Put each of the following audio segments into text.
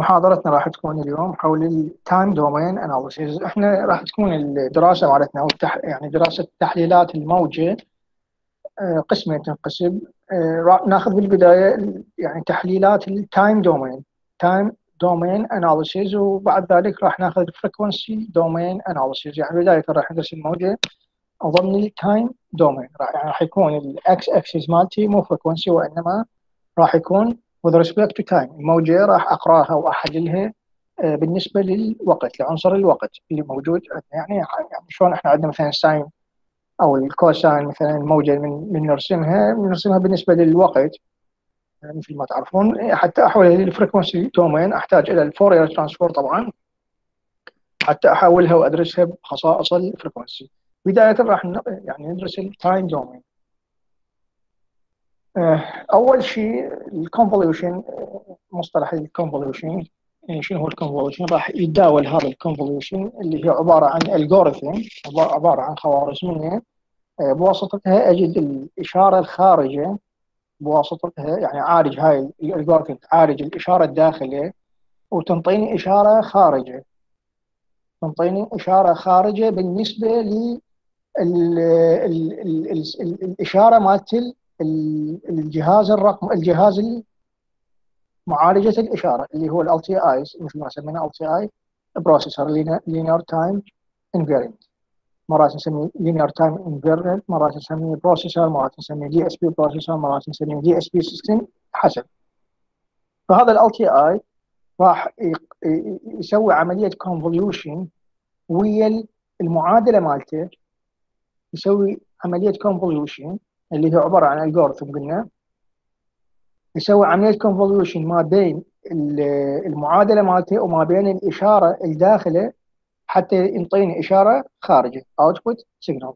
محاضرتنا راح تكون اليوم حول ال time domain analysis إحنا راح تكون الدراسة مالتنا أو التح... يعني دراسة تحليلات الموجة آه، قسمين تنقسم. آه، راح ناخذ بالبداية يعني تحليلات ال time domain time domain analysis وبعد ذلك راح ناخذ frequency domain analysis يعني بداية راح ندرس الموجه ضمن ال time domain راح يعني راح يكون الاكس اكسس مالتي مو frequency وإنما راح يكون with respect to time الموجة راح أقراها وأحللها آه، بالنسبة للوقت لعنصر الوقت اللي موجود يعني يعني شلون إحنا عندنا مثلا ال sine أو ال cosine مثلا الموجة من من نرسمها نرسمها بالنسبة للوقت. يعني مثل ما تعرفون حتى أحولها لل frequency domain أحتاج إلى ال Fourier transform طبعا. حتى أحولها وأدرسها بخصائص ال frequency بداية راح يعني ندرس ال time domain أول شيء ال convolution مصطلح ال convolution يعني شنو هو ال convolution راح يتداول هذا ال convolution اللي هي عبارة عن algorithm عبارة عن خوارزمية. آه، بواسطتها أجد الإشارة الخارجة بواسطتها يعني عالج هاي ال algorithm تعالج الإشارة الداخلية وتنطيني إشارة خارجة. تنطيني إشارة خارجة بالنسبة ل الإشارة مالت الجهاز الرقم الجهاز معالجه الإشارة اللي هو LTIs مثل ما سمينا LTI processor linear time invariant مرات نسميه linear time invariant مرات نسميه processor مرات نسميه DSP processor مرات نسميه DSP system حسب. فهذا ال LTI راح يسوي عملية convolution ويا المعادلة مالته يسوي عملية convolution اللي هو عبارة عن algorithm قلنا. يسوي عملية convolution ما بين المعادلة مالته وما بين الإشارة الداخلة حتى ينطيني إشارة خارجة output signal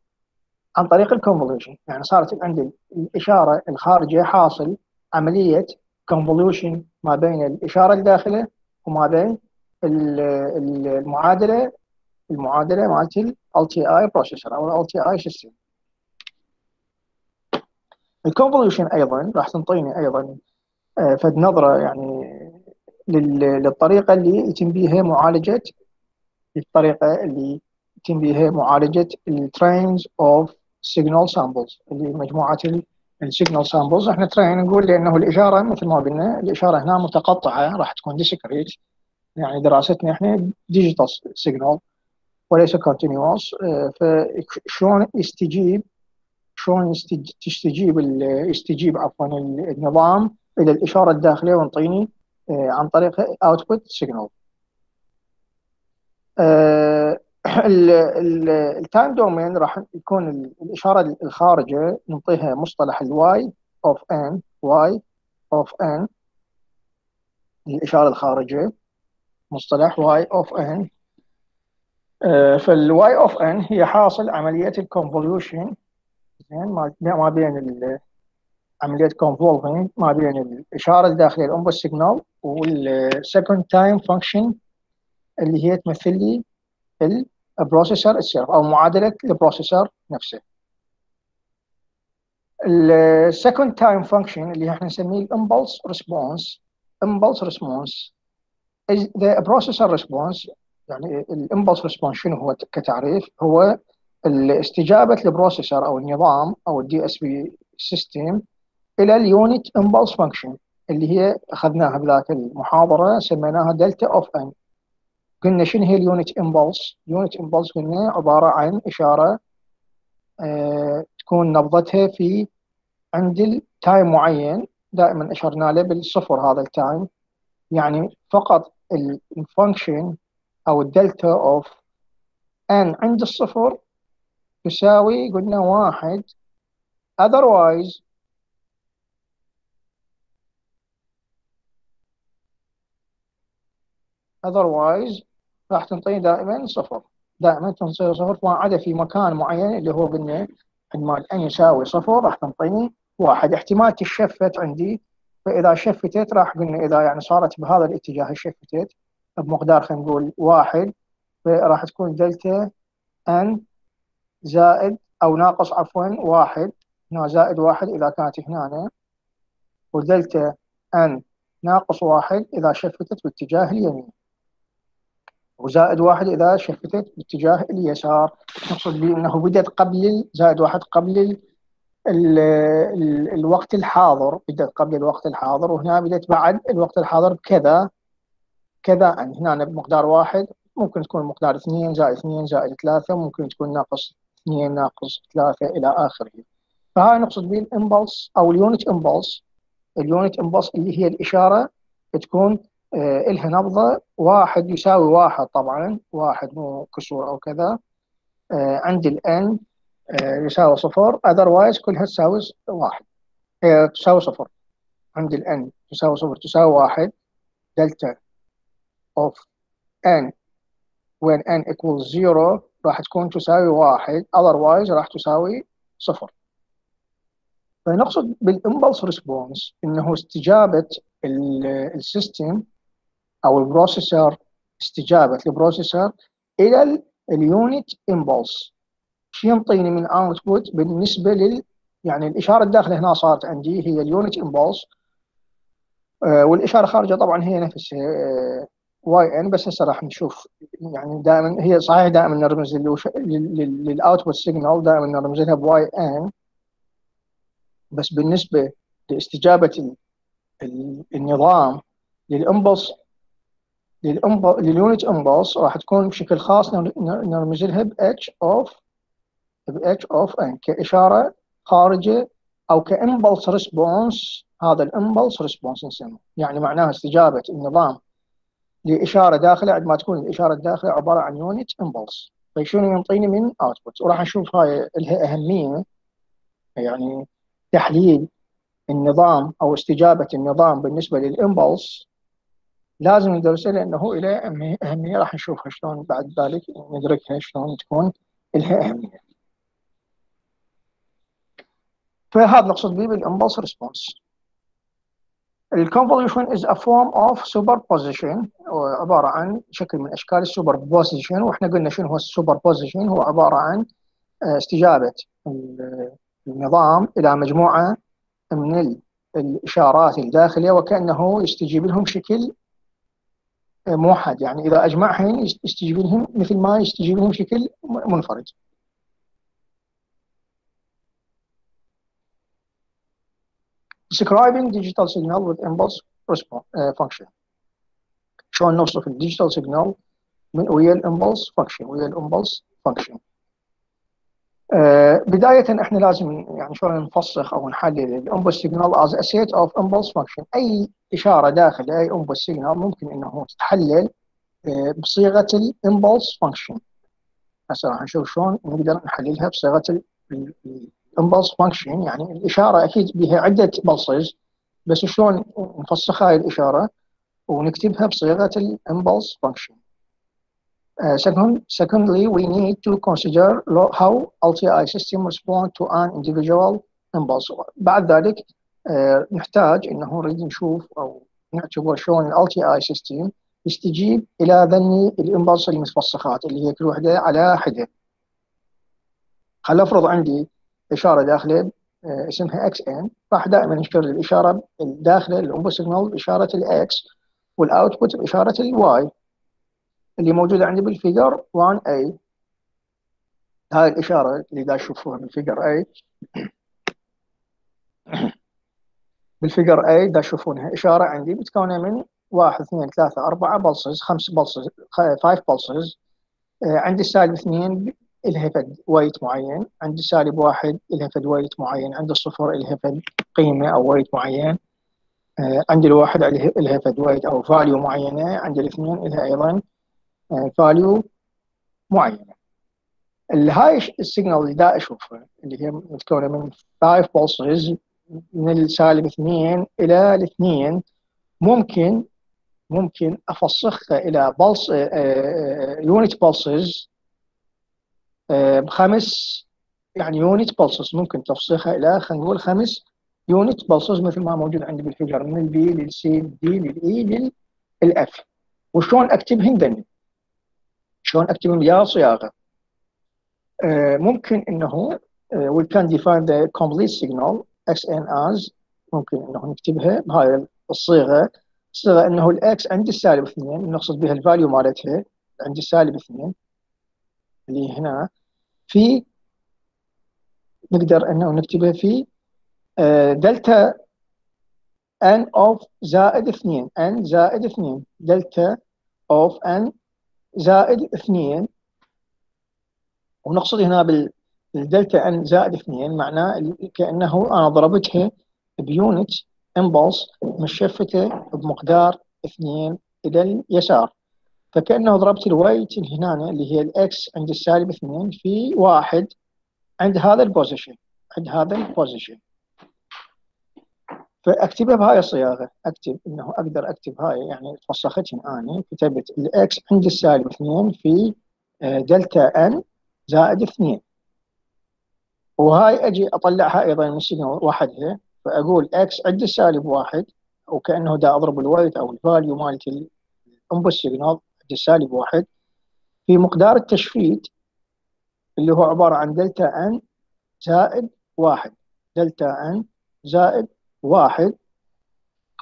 عن طريق ال convolution يعني صارت عندي الإشارة الخارجة حاصل عملية convolution ما بين الإشارة الداخلة وما بين المعادلة المعادلة مالت ال LTI processor أو ال LTI system ال convolution أيضا راح تنطيني أيضا آه، فد نظرة يعني للطريقة اللي يتم بها معالجة الطريقة اللي يتم بها معالجة ال trains of signal samples اللي مجموعة ال signal samples إحنا train نقول لأنه الإشارة مثل ما قلنا الإشارة هنا متقطعة راح تكون discrete يعني دراستنا إحنا digital signal وليس continuous آه، فشلون يستجيب شلون تستجيب يستجيب عفوا النظام إلى الإشارة الداخلية وينطيني آه، عن طريق output signal ال time domain راح يكون الإشارة الخارجة نعطيها مصطلح ال y of n y of n الإشارة الخارجة مصطلح y of n فال y of n هي حاصل عملية ال convolution زين ما بين عملية convolving ما بين الاشاره الداخلية ال input signal وال second time function اللي هي تمثل لي ال processor itself أو معادلة ال processor نفسه. ال second time function اللي إحنا نسميه ال impulse response impulse response the processor يعني ال impulse response شنو هو كتعريف؟ هو الاستجابه ال processor أو النظام أو ال DSP system إلى ال unit impulse function اللي هي أخذناها بذاك المحاضرة سميناها delta of n قلنا شنو هي ال unit impulse؟ unit impulse قلنا عبارة عن إشارة آه تكون نبضتها في عند ال time معين. دائما أشرنا له بالصفر هذا ال time يعني فقط ال function أو ال delta of n عند الصفر تساوي قلنا واحد. Otherwise otherwise راح تنطيني دائما صفر. دائما تنطيني صفر. ما عدا في مكان معين اللي هو قلنا عندما ان يساوي صفر راح تنطيني واحد. احتمال تشفت عندي. فإذا شفتت راح قلنا إذا يعني صارت بهذا الاتجاه شفتت بمقدار خلينا نقول واحد راح تكون دلتا ان زائد أو ناقص عفوا واحد. هنا زائد واحد إذا كانت هنا. ودلتا أن ناقص واحد إذا شفتت باتجاه اليمين. وزائد واحد إذا شفتت باتجاه اليسار. نقصد به أنه بدأت قبل زائد واحد قبل ال ال ال الوقت الحاضر. بدأت قبل الوقت الحاضر. وهنا بدأت بعد الوقت الحاضر بكذا كذا هنا بمقدار واحد. ممكن تكون مقدار اثنين زائد اثنين زائد ثلاثة. ممكن تكون ناقص اثنين ناقص ثلاثة إلى آخره. فهاي نقصد به ال impulse أو ال unit impulse ال unit impulse اللي هي الإشارة تكون آه إلها نبضة واحد يساوي واحد طبعا. واحد مو كسور أو كذا. آه عند ال n آه يساوي صفر. otherwise كلها تساوي واحد. تساوي صفر. عند ال n تساوي صفر تساوي واحد. delta of n. when n equals 0 راح تكون تساوي واحد otherwise راح تساوي صفر. فنقصد بال impulse response إنه استجابة ال system أو ال processor استجابة ال processor إلى ال unit impulse شو ينطيني من output بالنسبة لل يعني الإشارة الداخلة هنا صارت عندي هي ال unit impulse آه والإشارة خارجة طبعا هي نفسها آه y n بس هسه راح نشوف يعني دائما هي صحيح دائما نرمز لل output signal دائما نرمز لها ب y n. بس بالنسبة لاستجابة النظام لل impulse لل unit impulse راح تكون بشكل خاص نرمز لها ب اتش اوف ب اتش اوف ان كإشارة خارجة أو ك impulse response هذا ال impulse response نسميه. يعني معناها استجابة النظام. لإشارة داخلة عندما تكون الإشارة الداخلة عبارة عن unit impulse فشنو ينطيني من output وراح نشوف هاي لها اهميه يعني تحليل النظام أو استجابة النظام بالنسبة لل impulse لازم ندرسه لأنه له اهميه راح نشوفها شلون بعد ذلك ندركها شلون تكون لها أهمية. فهذا نقصد به بال impulse response. ال convolution is a form of superposition عبارة عن شكل من أشكال ال superposition وإحنا قلنا شنو هو ال superposition هو عبارة عن استجابة النظام إلى مجموعة من الإشارات الداخلية وكأنه يستجيب لهم بشكل موحد. يعني إذا أجمعهم يستجيب لهم مثل ما يستجيب لهم بشكل منفرد. Describing digital signal with impulse response uh, function. شلون نوصف ال digital signal من ويا ال impulse function ويا ال impulse function بداية إحنا لازم يعني شلون نفسخ أو نحلل ال input signal as set of impulse function. أي إشارة داخل اي input signal ممكن إنه تتحلل آه بصيغة ال impulse function هسه راح نشوف شلون نقدر نحللها بصيغة ال impulse function يعني الإشارة أكيد بها عدة pulses بس شلون نفسخ هاي الإشارة ونكتبها بصيغة ال impulse function Uh, second, secondly, we need to consider how LTI system respond to an individual impulse. بعد ذلك uh, نحتاج انه نريد نشوف أو نعتبر شلون ال LTI system يستجيب إلى ذني ال impulse المتفسخات اللي هي كل وحدة على حدة. خل أفرض عندي إشارة داخله uh, اسمها x n راح دائما نشتغل الاشاره الداخله ال input signal باشاره ال x وال output باشاره ال y اللي موجودة عندي بال figure 1A هاي الإشارة اللي دا تشوفوها بال figure A. بال figure A دا تشوفونها. إشارة عندي متكونه من واحد اثنين ثلاثة أربعة pulses خمس pulses five pulses. عندي السالب اثنين إلها فد weight معين عندي سالب واحد إلها فد weight معين عندي الصفر إلها فد قيمة أو weight معين. عندي الواحد إلها فد weight أو value معينة عندي الاثنين إلها أيضا value معينة. هاي ال signal اللي دا اشوفها اللي هي متكونه من 5 pulses من السالب 2 إلى الاثنين ممكن ممكن أفسخها إلى pulse unit pulses بخمس يعني unit pulses ممكن تفسخها إلى خلينا نقول خمس unit pulses مثل ما موجود عندي بال figure من البي للسي للدي للإي للأف. وشلون اكتبهن ذني شلون اكتبهم يا صياغة. آه ممكن إنه آه we can define the complete signal xn as. ممكن إنه نكتبها. بهاي الصيغة. صيغه إنه ال x عند السالب 2 نقصد بها ال value مالتها. عند السالب 2 اللي هنا في نقدر انه نكتبها في آه، delta n of زائد 2 n زائد 2 delta of n زائد 2 ونقصد هنا بال delta n زائد 2 معناه كأنه أنا ضربتها ب unit impulse م shifted بمقدار 2 إلى اليسار. فكأنه ضربت ال weight هنا اللي هي ال x عند السالب 2 في واحد عند هذا ال position عند هذا ال position فأكتبها بهاي الصياغة أكتب إنه أقدر أكتب هاي يعني فسختهم آني كتبت ال x عند السالب 2 في آه، delta n زائد 2 وهاي أجي أطلعها أيضا من ال signal وحدها فأقول x عند السالب واحد وكأنه دا أضرب ال weight أو ال value مالت ال input signal السالب واحد. في مقدار التشفيت اللي هو عبارة عن delta n زائد واحد. delta n زائد واحد.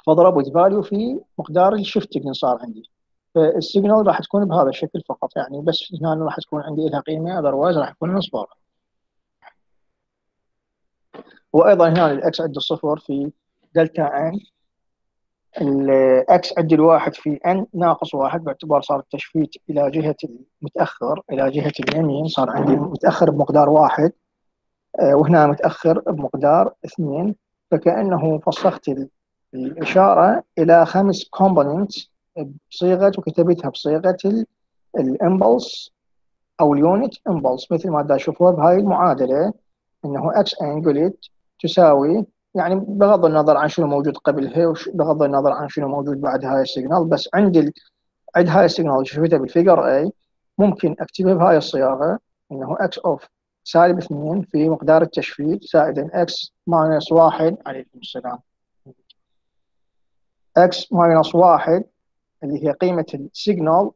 فاضربه value في مقدار ال shifting صار عندي. فال signal راح تكون بهذا الشكل فقط يعني بس هنا راح تكون عندي لها قيمة otherwise راح يكون أصفار وأيضا هنا ال x عند الصفر في delta n ال x عند الواحد في n ناقص واحد باعتبار صار التشفيت إلى جهة المتأخر إلى جهة اليمين صار عندي متأخر بمقدار واحد آه، وهنا متأخر بمقدار اثنين فكأنه فسخت الإشارة إلى خمس components بصيغة وكتبتها بصيغة ال impulse أو ال unit impulse مثل ما تشوفوها بهاي المعادلة إنه x n قلت تساوي يعني بغض النظر عن شنو موجود قبلها وبغض النظر عن شنو موجود بعد هاي ال signal بس عند ال... عند هاي ال signal شفتها بال figure اي ممكن اكتبها بهاي الصياغة إنه x of سالب 2 في مقدار التشفيت زائدا x minus 1 عليكم السلام. x minus 1 اللي هي قيمة ال signal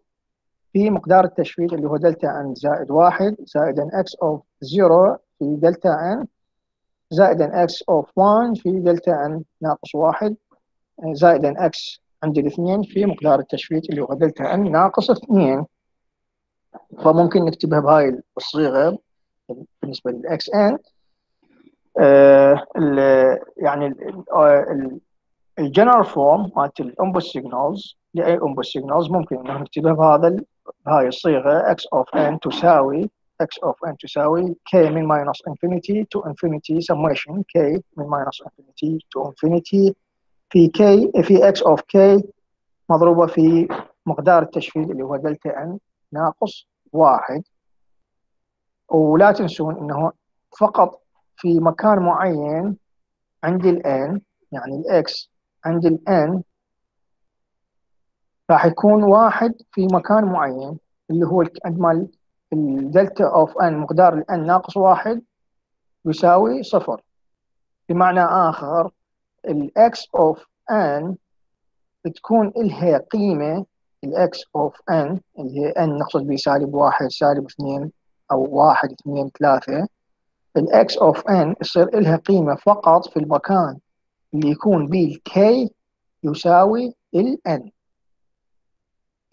في مقدار التشفيت اللي هو delta n زائد 1 زائدا x of 0 في delta n زائدا x of 1 في delta n ناقص 1 زائدا x عند الاثنين في مقدار التشفيت اللي هو delta n ناقص 2 فممكن نكتبها بهاي الصيغة بالنسبة لل x n آه يعني ال general form مالت ال input signals لاي input signals ممكن نكتبها بهذا بهاي الصيغة x of n تساوي x of n تساوي k من minus infinity to infinity summation k من minus infinity to infinity. في k في x of k مضروبة في مقدار التشفيت اللي هو delta n ناقص واحد. ولا تنسون إنه فقط في مكان معين عند ال n يعني ال x عند ال n راح يكون واحد في مكان معين اللي هو عندما ال delta of n مقدار ال n ناقص واحد يساوي صفر. بمعنى آخر ال x of n تكون لها قيمة ال x of n اللي هي n نقصد به سالب واحد سالب اثنين أو واحد اثنين ثلاثة. ال x of n يصير لها قيمة فقط في المكان اللي يكون به الكي يساوي الان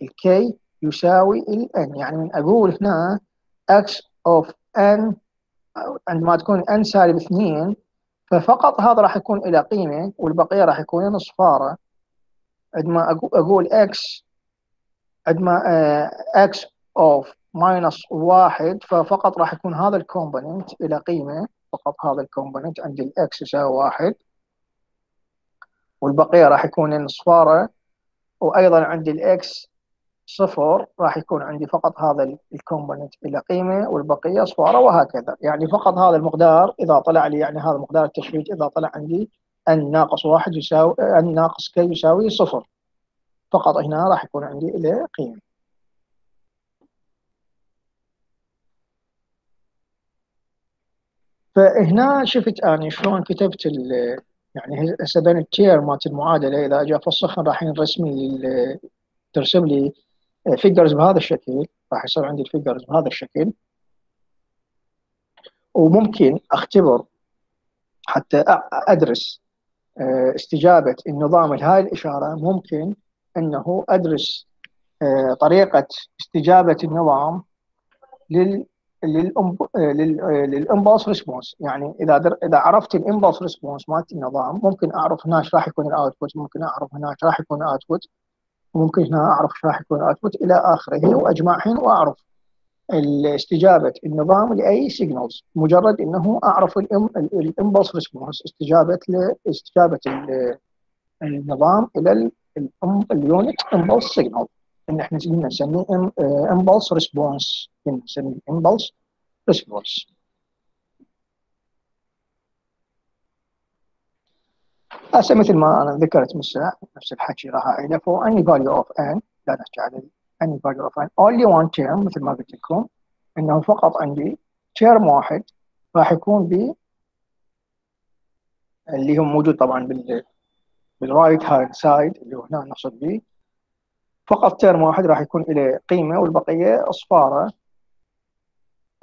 الكي يساوي الان يعني من أقول هنا x of n عندما تكون n سالب 2 ففقط هذا راح يكون له قيمة والبقية راح يكون أصفاره عندما أقول x عندما uh, x of minus واحد ففقط راح يكون هذا ال component له قيمة. فقط هذا ال component عند ال x يساوي واحد. والبقية راح يكون أصفاره وأيضا عند ال x صفر راح يكون عندي فقط هذا ال component له قيمة والبقية أصفاره وهكذا. يعني فقط هذا المقدار إذا طلع لي يعني هذا مقدار التشفيت إذا طلع عندي n ناقص واحد يساوي n ناقص k يساوي صفر. فقط هنا راح يكون عندي له قيمة. فهنا شفت أني شلون كتبت يعني هسه بين التير مالت المعادلة إذا أجي أفسخها راح يرسم لي ترسم لي figures بهذا الشكل راح يصير عندي ال figures بهذا الشكل. وممكن أختبر حتى أدرس آه، استجابة النظام لهذه الإشارة. ممكن أنه أدرس آه، طريقة استجابة النظام لل لل impulse response يعني إذا در... إذا عرفت ال impulse response مالت النظام ممكن أعرف هنا إيش راح يكون ال output ممكن أعرف هنا إيش راح يكون ال output وممكن هنا أعرف إيش راح يكون ال output إلى آخره واجمعهن وأعرف استجابة النظام لأي signals مجرد إنه أعرف ال impulse response استجابة لاستجابه النظام إلى ال unit impulse signal إن إحنا نسميه impulse response نسميه impulse response هسه مثل ما أنا ذكرت مساء نفس الحكي راح أعيده. for any value of n لا نحكي على any value of n only one term مثل ما قلت لكم إنه فقط عندي term واحد راح يكون ب اللي هو موجود طبعا بال بال right hand side اللي هو هنا نقصد به فقط term واحد راح يكون له قيمة والبقية أصفارة.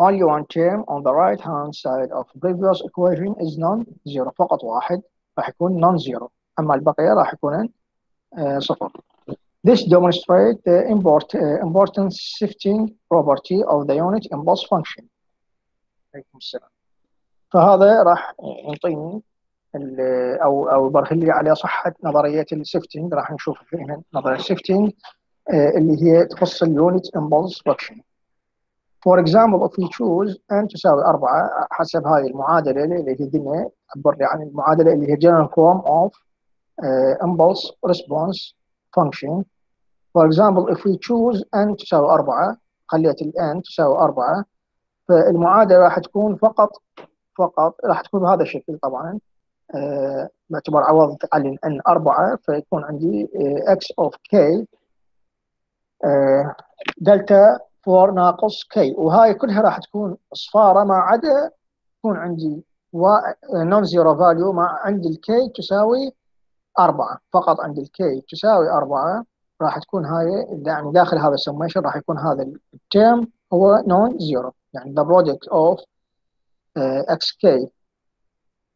Only one term on the right hand side of previous equation is non-zero فقط واحد. راح يكون non-zero أما البقية راح يكون صفر This demonstrates the import, uh, important shifting property of the unit impulse function. عليكم السلام. فهذا راح يعطيني أو أو يبرهن لي على صحه نظرية ال shifting راح نشوف هنا نظرية ال shifting اللي هي تخص ال unit impulse function for example if we choose n تساوي 4 حسب هاي المعادلة اللي هي قلنا تعبر لي عن المعادلة اللي هي form of uh, impulse response function. For example if we choose n تساوي 4 خليت ال n تساوي 4 فالمعادلة راح تكون فقط فقط راح تكون بهذا الشكل طبعا. آه، باعتبار عوض عن n 4 فيكون عندي x of k delta 4 ناقص k وهاي كلها راح تكون أصفار ما عدا تكون عندي non-zero value مع عندي ال k تساوي 4 فقط عندي ال k تساوي 4 راح تكون هاي يعني داخل هذا السميشن راح يكون هذا ال term هو non-zero يعني the product of uh, xk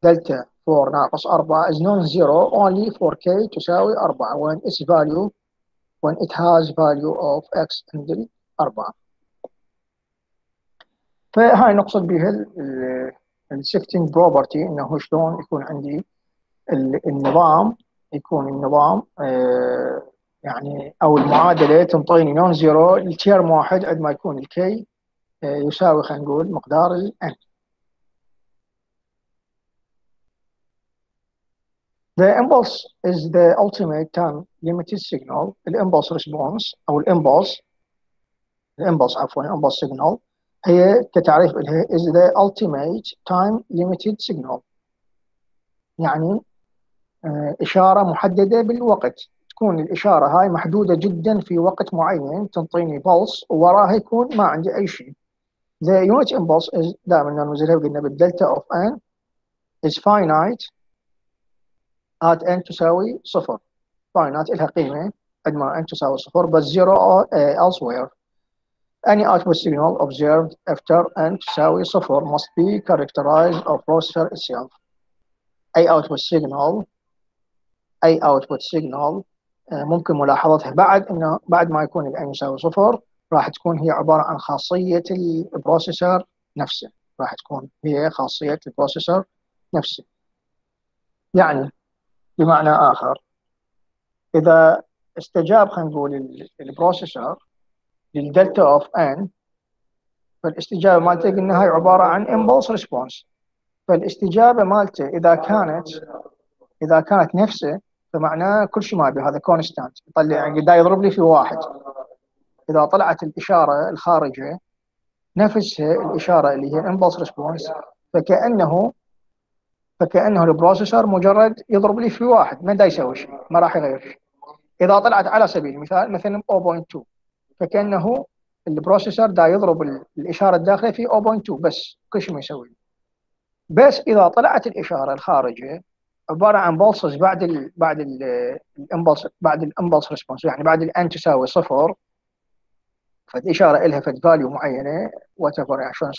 delta 4 ناقص 4 is non-zero. Only for k تساوي 4 when its value when it has value of x عند 4 فهاي نقصد بها ال shifting property إنه شلون يكون عندي النظام يكون النظام آه، يعني أو المعادلة تنطيني non-zero ال term واحد عندما يكون ال k آه، يساوي خلينا نقول مقدار ال n The impulse is the ultimate time limited signal. ال impulse response أو ال impulse ال impulse عفوا impulse signal. هي كتعريف لها is the ultimate time limited signal. يعني إشارة محددة بالوقت. تكون الإشارة هاي محدودة جدا في وقت معين تنطيني pulse ووراها يكون ما عندي أي شيء. The unit impulse is دائما نرمز لها وقلنا بال delta of n is finite at n تساوي صفر. Finite لها قيمة عندما n تساوي صفر but zero elsewhere. Any output signal observed after n تساوي صفر must be characteristic of processor itself. أي output signal أي output signal ممكن ملاحظتها. بعد انه بعد ما يكون ال n يساوي صفر راح تكون هي عبارة عن خاصية ال processor نفسه. راح تكون هي خاصية ال processor نفسه. يعني بمعنى آخر إذا استجاب خلينا نقول ال processor لل delta of n فالاستجابة مالته قلنا هاي عبارة عن impulse response فالاستجابة مالته إذا كانت إذا كانت نفسه فمعناه كل شيء ما ابي هذا constant يطلع يعني دا يضرب لي في واحد. إذا طلعت الإشارة الخارجة نفسها الإشارة اللي هي impulse response فكانه فكأنه ال processor مجرد يضرب لي في واحد ما دا يسوي شيء ما راح يغير شيء. إذا طلعت على سبيل المثال مثلا 0.2 فكأنه ال processor دا يضرب الإشارة الداخلية في 0.2 بس كل شيء ما يسوي. بس إذا طلعت الإشارة الخارجة عبارة عن pulses بعد ال بعد ال impulse بعد ال impulse response يعني بعد ال n تساوي صفر. فالإشارة لها فد value معينة وات يعني شلون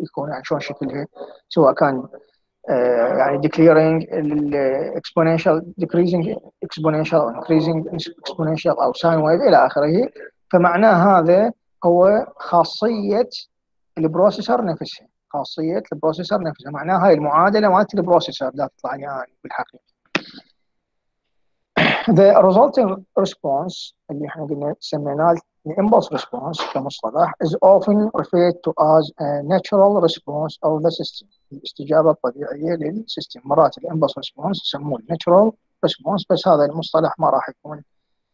يكون يعني شلون شكلها سواء كان يعني decaying exponential decreasing exponential or increasing exponential أو sine wave إلى آخره. فمعناه هذا هو خاصية ال processor نفسها خاصية ال processor نفسها معناها هاي المعادلة مالت ال processor لا تطلع لي يعني بالحقيقة. The resulting response اللي إحنا قلنا سميناه ال impulse response كمصطلح is often referred to as a natural response of the system. الاستجابة الطبيعية لل system. مرات ال impulse response يسموه natural response بس هذا المصطلح ما راح يكون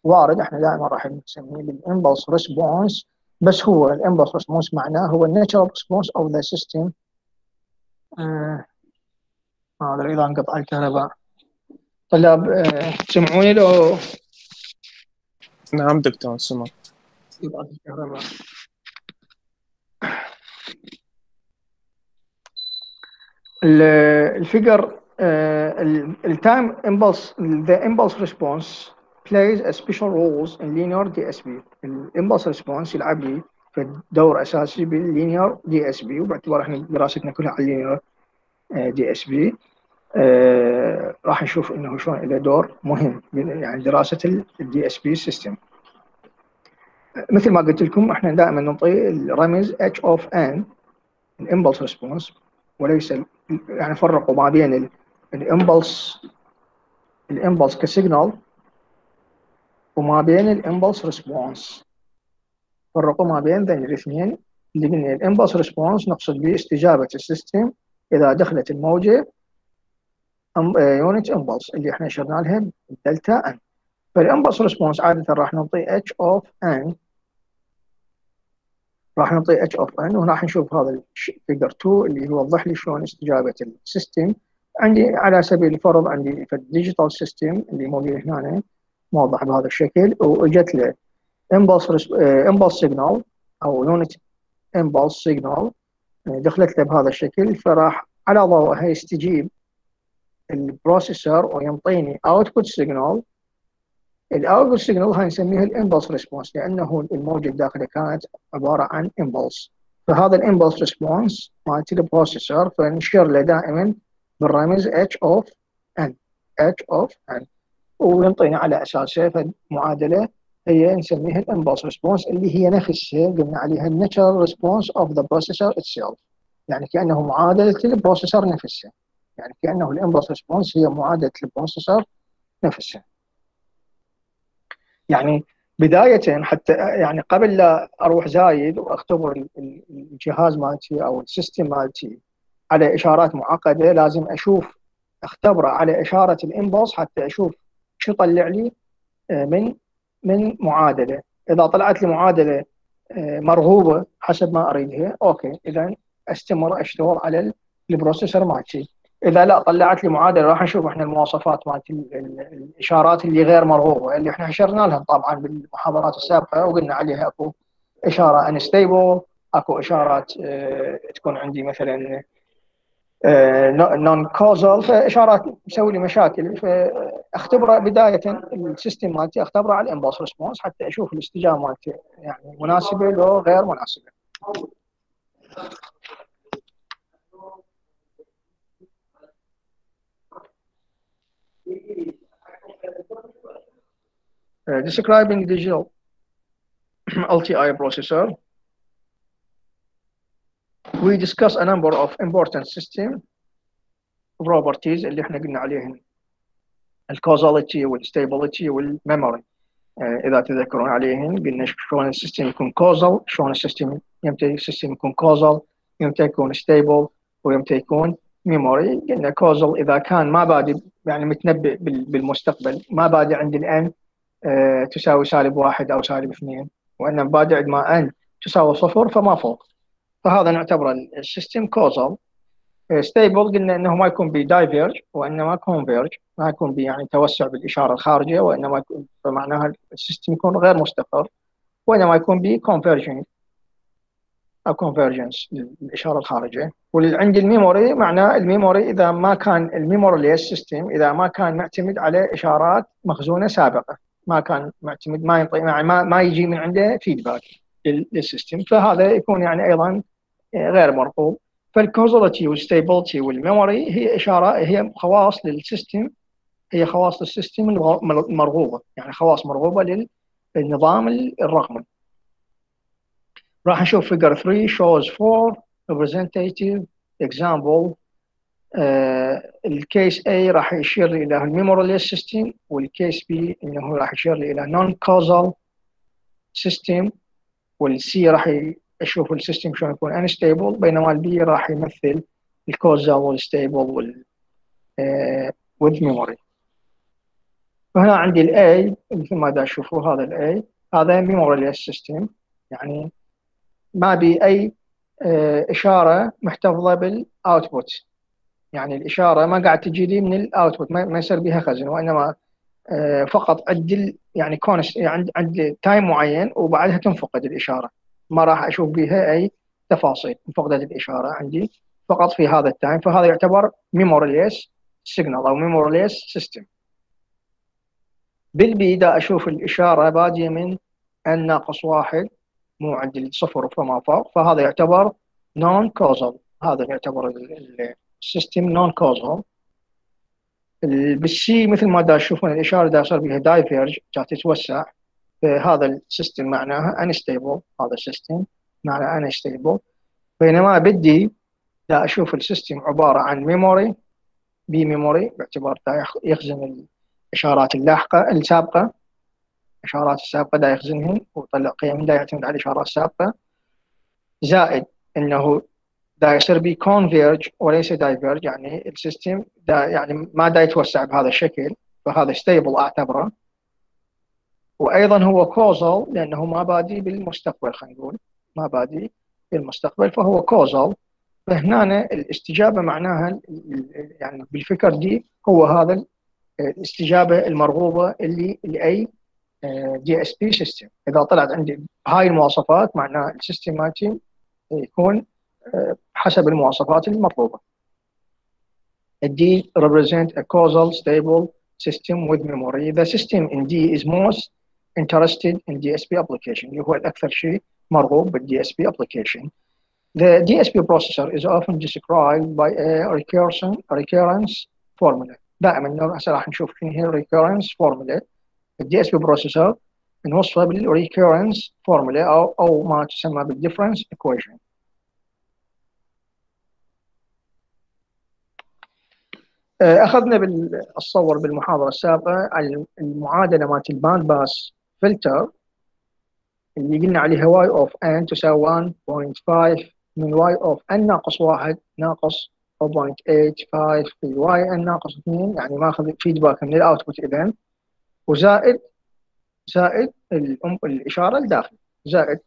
وارد إحنا دائما راح نسميه ال impulse response بس هو ال impulse response معناه هو ال natural response of the system هذا إذا انقطع الكهرباء طلاب آه تسمعوني لو؟ نعم دكتور نسمع الكهرباء ال figure ال time impulse the impulse response plays a special roles in linear DSP ال impulse response يلعب لي في دور اساسي بال linear DSP وباعتبار إحنا دراستنا كلها على ال linear DSP راح نشوف إنه شلون له دور مهم يعني دراسة ال DSP system مثل ما قلت لكم إحنا دائما نعطي الرمز h of n ال impulse response وليس يعني فرقوا ما بين ال impulse ال impulse ك signal وما بين ال impulse response فرقوا ما بين ذين الاثنين اللي قلنا ال impulse response نقصد به استجابة ال system إذا دخلت الموجة unit impulse اللي إحنا اشرنا لها delta n فال impulse response عادة راح نعطي h of n راح نعطي h of n وراح نشوف هذا ال figure 2 اللي يوضح لي شلون استجابة ال system. عندي على سبيل الفرض عندي في ال digital system اللي موجود هنا موضح بهذا الشكل وإجت له impulse impulse signal أو unit impulse signal دخلت له بهذا الشكل فراح على ضوءها يستجيب ال processor وينطيني output signal ال output signal هاي نسميها ال impulse response لأنه الموجة الداخليه كانت عبارة عن impulse فهذا ال impulse response مالت ال processor فنشير له دائما بالرمز h of n h of n وينطينا على اساسه معادله هي نسميها ال impulse response اللي هي نفسها قلنا عليها ال natural response of the processor itself يعني كأنه معادلة ال processor نفسه يعني كأنه ال impulse response هي معادلة ال processor نفسها يعني بداية حتى يعني قبل لا أروح زايد وأختبر الجهاز مالتي أو ال system مالتي على إشارات معقدة لازم أشوف أختبره على إشارة ال impulse حتى أشوف شو طلع لي من من معادلة. إذا طلعت لي معادلة مرغوبة حسب ما اريدها okay اذا أستمر أشتغل على ال processor مالتي. إذا لا طلعت لي معادلة راح نشوف إحنا المواصفات مالت الإشارات اللي غير مرغوبة اللي إحنا أشرنا لها. طبعا بالمحاضرات السابقة وقلنا عليها أكو إشارة unstable أكو إشارات تكون عندي مثلا non-causal فاشارات تسوي لي مشاكل فاختبره بداية ال system مالتي أختبره على ال impulse response حتى أشوف الاستجابة مالتي يعني مناسبة لو غير مناسبة. Uh, describing digital LTI processor, we discuss a number of important system properties اللي إحنا قلنا عليهن ال causality وال stability وال memory إذا تذكرون عليهن قلنا شلون ال system يكون causal شلون ال system يمتى ال system يكون causal يمتى يكون stable ويمتى يكون memory قلنا causal إذا كان ما بادي يعني متنبئ بالمستقبل ما بادي عند ال n آه تساوي سالب واحد أو سالب اثنين. وإنما بادي عند ما n تساوي صفر فما فوق. فهذا نعتبره ال system causal stable قلنا إنه ما يكون ب diverge وإنما converge ما يكون يعني توسع بالإشارة الخارجية وإنما يكون فمعناها ال system يكون غير مستقر وإنما يكون ب converging أو convergence الاشاره الخارجية. وعند ال memory معناه ال memory إذا ما كان ال memory system إذا ما كان معتمد على إشارات مخزونة سابقة. ما كان معتمد ما ينطي يعني ما, ما يجي من عنده feedback لل system فهذا يكون يعني أيضا غير مرغوب فال causality وال stability وال memory هي إشارة هي خواص لل system هي خواص ال system المرغوبة يعني خواص مرغوبة للنظام الرقمي. راح نشوف figure 3 shows four representative example. آه ال case A راح يشير إلى ال memoryless system وال case B إنه راح يشير إلى non-causal system وال C راح أشوف ال system شلون يكون unstable بينما ال D راح يمثل ال causal وال stable وال with memory. فهنا عندي ال A مثل ما تشوفوا هذا ال A هذا memory system يعني ما بي أي إشارة محتفظة بال output يعني الإشارة ما قاعد تجي لي من ال output ما يصير بها خزن وإنما فقط عدل يعني const عند عند time معين وبعدها تنفقد الإشارة. ما راح أشوف بها أي تفاصيل فقدت الإشارة عندي. فقط في هذا ال time فهذا يعتبر memoryless signal أو memoryless system بال B دا أشوف الإشارة باديه من n ناقص واحد مو عند الصفر فما فوق فهذا يعتبر non-causal هذا يعتبر ال system non-causal بال C مثل ما دا تشوفون الإشارة دا صار بها diverge جات تتوسع. هذا ال system معناها unstable هذا ال system معناه unstable بينما بال D دا أشوف ال system عبارة عن memory بي memory باعتبار يخزن الإشارات اللاحقة السابقة. الإشارات السابقة دا يخزنهن ويطلع قيم دا يعتمد على الإشارات السابقة. زائد إنه دا يصير بي converge وليس diverge يعني ال system دا يعني ما دا يتوسع بهذا الشكل فهذا stable أعتبره. وأيضا هو causal لأنه ما بادي بالمستقبل خلينا نقول. ما بادي بالمستقبل فهو causal فهنا الاستجابة معناها يعني بال figure D هو هذا الاستجابة المرغوبة اللي لأي DSP system إذا طلعت عندي هاي المواصفات معناها السيستم مالتي يكون حسب المواصفات المطلوبة. D represent a causal stable system with memory. The system in D is most interested in DSP application اللي هو الأكثر شيء مرغوب بال DSP application. The DSP processor is often described by a recursion, recurrence formula. دائما راح نشوف شنو هي recurrence formula. ال DSP processor نوصفه بال recurrence formula أو أو ما تسمى بال difference equation. اخذنا بالتصور بالمحاضره السابقه المعادله مالت ال band pass filter اللي قلنا عليها y of n تساوي 1.5 من y of n ناقص 1 ناقص 0.85 في y n ناقص 2 يعني ماخذ feedback من ال output اذا وزائد زائد الإشارة الداخل. زائد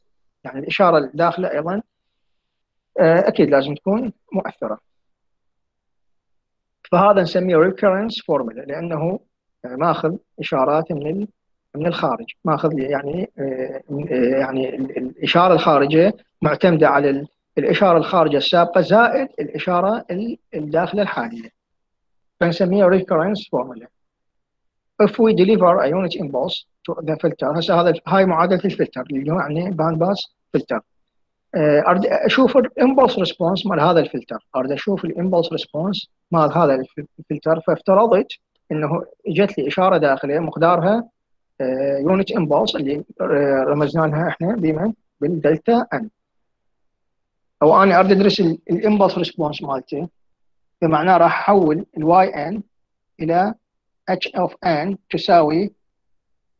يعني الإشارة الداخلة أيضا أكيد لازم تكون مؤثرة. فهذا نسميه recurrence formula لأنه ماخذ إشارات من من الخارج ماخذ يعني يعني الإشارة الخارجيه معتمدة على الإشارة الخارجة السابقة زائد الإشارة الداخلة الحالية. فنسميه recurrence formula. If we deliver a unit impulse to the filter هسه هذا هاي معادلة الفلتر اللي هو يعني band pass filter اريد أشوف ال impulse response مال هذا الفلتر. اريد أشوف ال impulse response مال هذا الفلتر. فافترضت إنه إجت لي إشارة داخلية مقدارها unit impulse اللي رمزنا لها إحنا بمن بال delta n أو أنا أريد أدرس ال impulse response مالتي. بمعنى راح أحول ال y n إلى h of n تساوي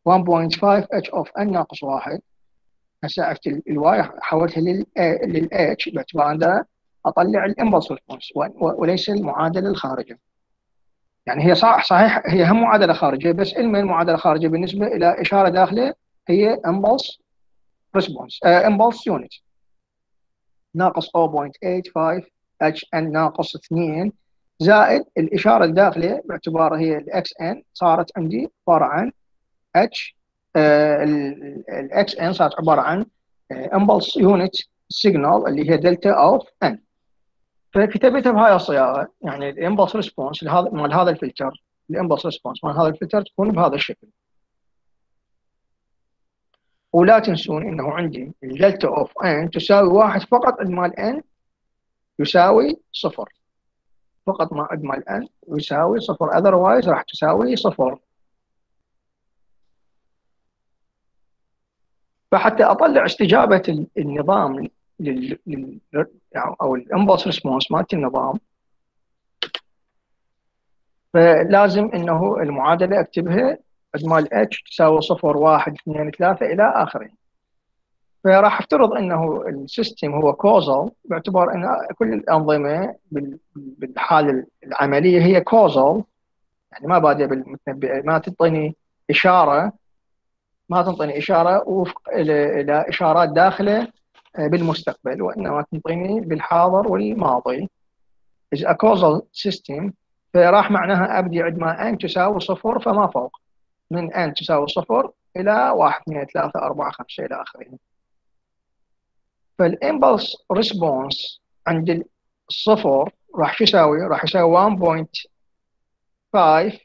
1.5 h of n ناقص واحد. هسه عرفت الواي حولتها للاتش باعتبار أن أطلع ال impulse response وليس المعادلة الخارجة. يعني هي صح صحيح هي هم معادلة خارجية بس علما المعادله الخارجيه بالنسبة إلى إشارة داخلة هي impulse response impulse unit ناقص 0.85 اتش ان ناقص 2 زائد الإشارة الداخليه باعتبار هي ال x n صارت عندي عبارة عن h ال x n صارت عبارة عن impulse unit signal اللي هي delta of n فكتبتها بهاي الصياغة يعني ال impulse response لهذا مال هذا الفلتر ال impulse response مال هذا الفلتر تكون بهذا الشكل. ولا تنسون إنه عندي ال delta of n تساوي واحد فقط مال n يساوي صفر. فقط ما اجمل n يساوي صفر. otherwise راح تساوي صفر. فحتى أطلع استجابة النظام لل... لل... أو ال impulse response مالت النظام. فلازم إنه المعادلة أكتبها قد مال اتش تساوي صفر واحد اثنين ثلاثة إلى آخره. فراح أفترض إنه ال system هو causal باعتبار إن كل الأنظمة بالحالة العملية هي causal. يعني ما بادئة بالمتنبئة ما تعطيني إشارة ما تعطيني إشارة وفق إلى إشارات داخلة بالمستقبل وإنما تعطيني بالحاضر والماضي. Is a causal system. فراح معناها أبدي عندما n تساوي صفر فما فوق. من n تساوي صفر إلى واحد اثنين ثلاثة أربعة خمسة إلى آخره. فال impulse response عند الصفر راح شو يساوي؟ راح يساوي 1.5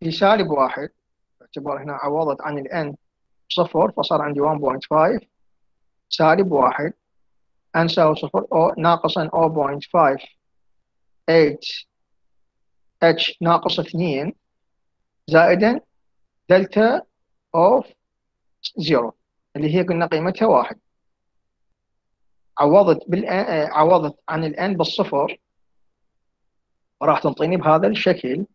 في سالب واحد. باعتبار هنا عوضت عن ال n صفر فصار عندي 1.5 سالب واحد n يساوي صفر أو ناقصا 0.5 8 h ناقص 2 زائدا delta of 0 اللي هي قلنا قيمتها واحد. عوضت بال n عوضت عن ال n بالصفر. راح تنطيني بهذا الشكل.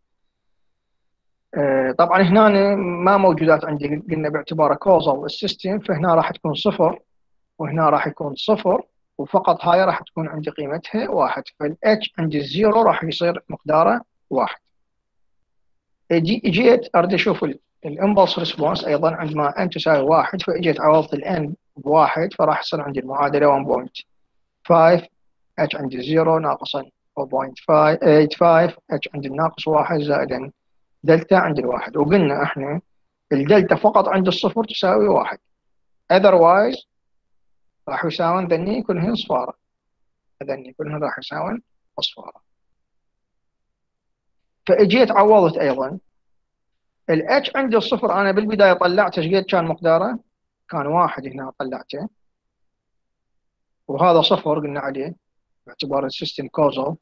آه، طبعا هنا ما موجودات عندي قلنا باعتباره causal ال system فهنا راح تكون صفر. وهنا راح يكون صفر وفقط هاي راح تكون عندي قيمتها واحد. فال h عندي ال zero راح يصير مقداره واحد. جيت أريد أشوف ال impulse response أيضا عندما n تساوي واحد فإجيت عوضت ال n بواحد فراح يصير عندي المعادلة 1.5 اتش عندي 0 ناقصا 0.85 اتش عندي الناقص واحد زائدا دلتا عند الواحد. وقلنا إحنا الدلتا فقط عند الصفر تساوي واحد. Otherwise راح يساوون ذني كلهن أصفارة. ذني كلهن راح يساوون أصفارة فاجيت عوضت أيضا. الاتش عندي الصفر أنا بالبداية طلعته إيش قد كان مقداره؟ كان واحد هنا طلعته. وهذا صفر قلنا عليه باعتبار ال system causal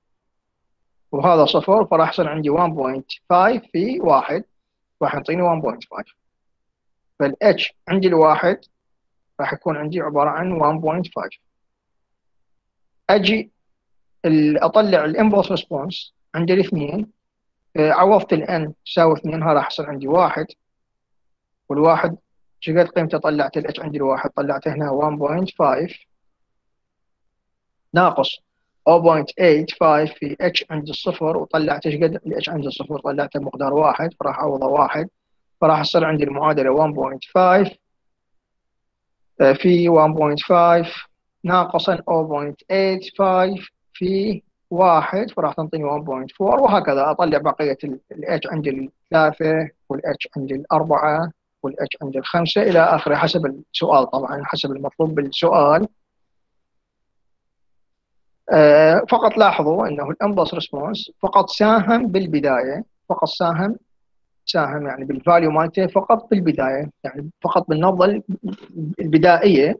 وهذا صفر فراح يصير عندي 1.5 في واحد راح يعطيني 1.5 فالاتش عندي الواحد راح يكون عندي عبارة عن 1.5 أجي أطلع ال impulse response عندي الاثنين آه، عوضت ال n تساوي اثنين راح يصير عندي واحد. والواحد شقد قيمته؟ طلعت الاتش عندي الواحد طلعته هنا 1.5 ناقص 0.85 في اتش عند الصفر وطلعت إيش قد الاتش عند الصفر طلعته مقدار واحد فراح اعوضه واحد. فراح يصير عندي المعادلة 1.5 آه، في 1.5 ناقصا 0.85 في واحد فراح تنطيني 1.4 وهكذا. أطلع بقية ال H عندي الثلاثه وال H عندي الأربعة والاتش عندي الخمسة إلى آخره حسب السؤال طبعا حسب المطلوب بالسؤال. آه، فقط لاحظوا إنه ال impulse response فقط ساهم بالبداية فقط ساهم ساهم يعني بال value مالته فقط بالبداية يعني فقط بالنبضه البدائية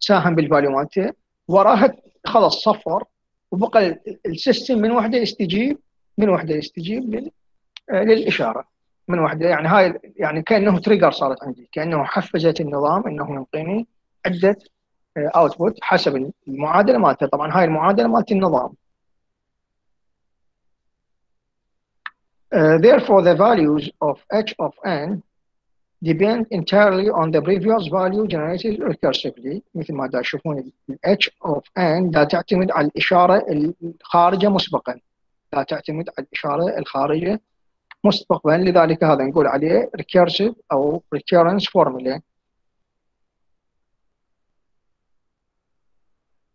ساهم بال value مالته. وراها خلص صفر وبقى ال system من وحدة يستجيب من وحدة يستجيب آه، للإشارة. من وحدة يعني هاي يعني كأنه trigger صارت عندي كأنه حفزت النظام إنه يعطيني عدة output حسب المعادلة مالته. طبعا هاي المعادلة مالت النظام. Uh, therefore, the values of h of n depend entirely on the previous value generated recursively. مثل ما تشوفون h of n دا تعتمد على الإشارة الخارجة مسبقا. دا تعتمد على الإشارة الخارجة مسبقا. لذلك هذا نقول عليه recursive أو recurrence formula.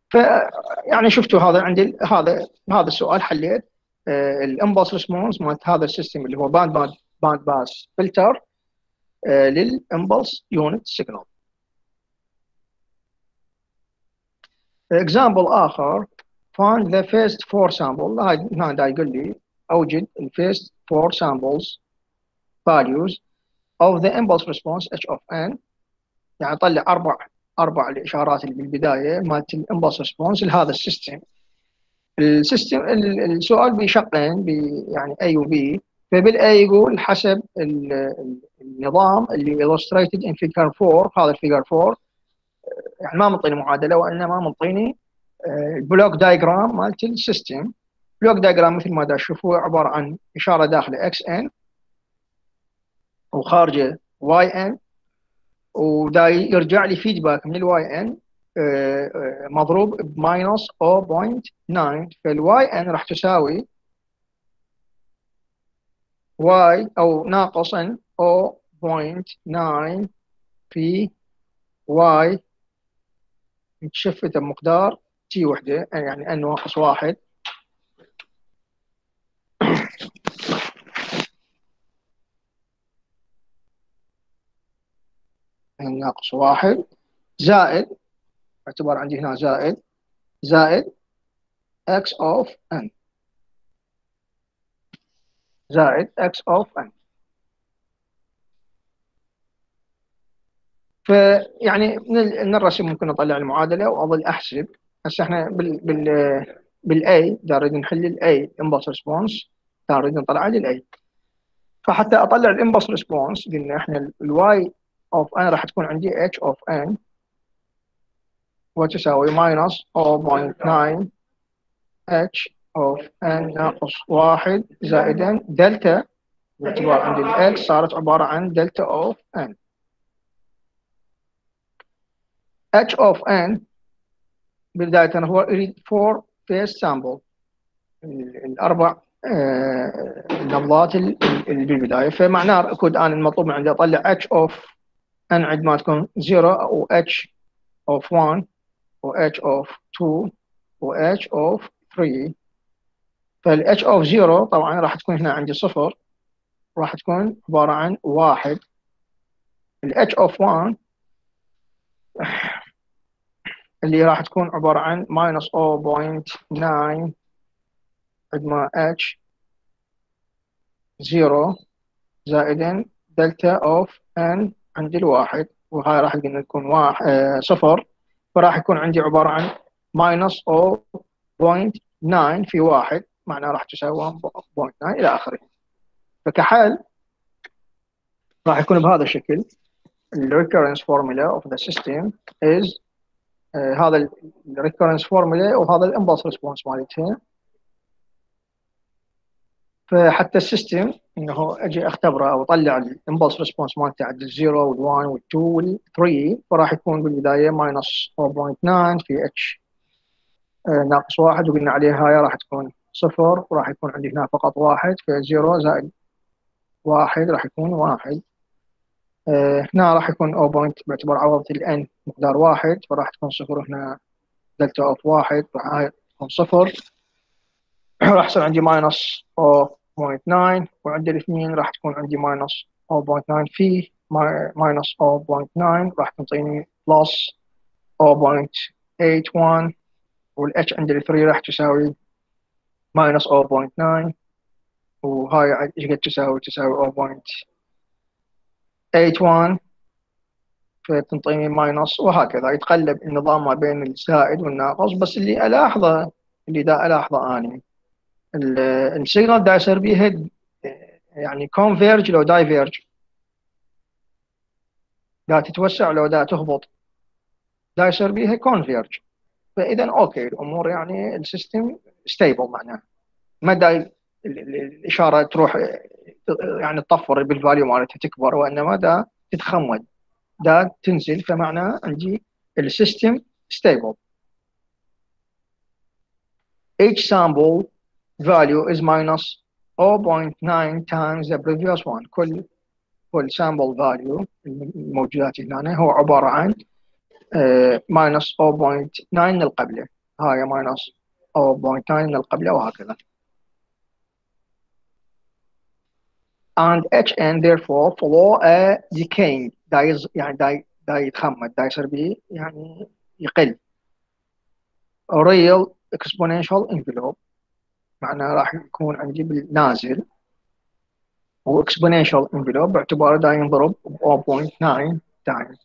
فيعني شفتوا هذا عندي هذا هذا السؤال حليت. ال impulse response مالت هذا ال system اللي هو band band band pass filter لل impulse unit signal. example آخر find the first four sample هاي هنا يقول لي أوجد ال first four samples values of the impulse response h of n. يعني طلع أربع أربع الإشارات اللي بالبداية مالت ال impulse response لهذا ال system. ال system السؤال بشقين يعني A و B. فبال A يقول حسب النظام اللي illustrated in figure 4 هذا ال figure 4 يعني ما منطيني معادلة وإنما منطيني ال block diagram مالت ال system. block diagram مثل ما تشوفوا عبارة عن إشارة داخله x n وخارجه y n ودا يرجع لي feedback من ال y n مضروب بماينس 0.9 فالواي أن راح تساوي y أو ناقصا 0.9 في y متشفته بمقدار تي وحدة يعني ان ناقص واحد. n ناقص واحد. زائد اعتبر عندي هنا زائد زائد x of n. زائد x of n. فيعني من الرسم ممكن اطلع المعادلة وأظل أحسب. هسه إحنا بال بال بال A نريد نحل ال A impulse response نريد نطلع على ال A فحتى أطلع ال impulse response قلنا إحنا ال y of n راح تكون عندي h of n وتساوي minus 0.9 h of n ناقص واحد زائدا دلتا باعتبار عندي ال x صارت عبارة عن delta of n h of n بداية هو اريد four first sample الأربع آه النبضات اللي بالبداية. فمعناه كود أنا المطلوب من عندي أطلع h of n عندما تكون 0 أو اتش اوف 1 اتش اوف 2 و اتش اوف 3 فالاتش اوف 0 طبعا راح تكون هنا عندي صفر. راح تكون عبارة عن واحد. الاتش اوف 1 اللي راح تكون عبارة عن minus 0.9 عندما h 0 زائدا delta of n عند الواحد. وهاي راح تكون واحد آه صفر. فراح يكون عندي عبارة عن minus 0.9 في واحد. معناه راح تساوي 1.9 إلى آخره. فكحل راح يكون بهذا الشكل. Recurrence formula of the system is آه هذا ال recurrence formula وهذا ال impulse response مالتها فحتى ال system إنه أجي أختبره أو أطلع ال impulse response مالته عند ال zero وال1 وال2 وال3 فراح يكون بالبداية minus 4.9 في اتش آه ناقص واحد وقلنا عليها هاي راح تكون صفر وراح يكون عندي هنا فقط واحد ف zero زائد واحد راح يكون واحد. آه هنا راح يكون أو point باعتبار عوضت ال n مقدار واحد فراح تكون صفر هنا delta of واحد راح تكون صفر. راح يصير عندي minus 0.9 وعند الاثنين راح تكون عندي minus 0.9 في minus 0.9 راح تعطيني plus 0.81 والاتش عند ال three راح تساوي minus 0.9 وهاي إيش قد تساوي؟ تساوي 0.81 فتنطيني minus وهكذا. يتقلب النظام ما بين الزائد والناقص. بس اللي ألاحظه اللي دا ألاحظه اني ال signal دا يصير بيها يعني converge لو diverge دا تتوسع لو دا تهبط. دا يصير بيها converge فإذا okay الأمور يعني ال system stable معناه ما دا الإشارة تروح يعني تطفر بال value مالتها تكبر وإنما دا تتخمد. دا تنزل فمعناه عندي ال system stable. Each sample value is minus 0.9 times the previous one كل كل sample value الموجودات هنا هو عبارة عن minus 0.9 من القبلة هاي minus 0.9 من القبلة وهكذا and hn therefore follow a decaying دا يعني دا دا يتخمد دا يصير يعني يقل real exponential envelope معناه راح يكون عندي بالنازل. و exponential envelope باعتباره دا ينضرب 0.9 times.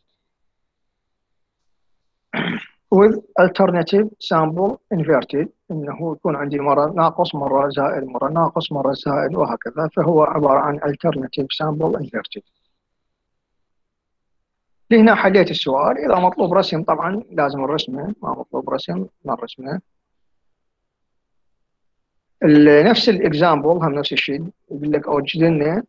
With alternative sample inverted إنه يكون عندي مرة ناقص مرة زائد مرة ناقص مرة زائد وهكذا. فهو عبارة عن alternative sample inverted. لهنا حليت السؤال. إذا مطلوب رسم طبعا لازم الرسمه ما مطلوب رسم ما الرسمه نفس الاكزامبل هم نفس الشيء. يقول لك اوجد لنا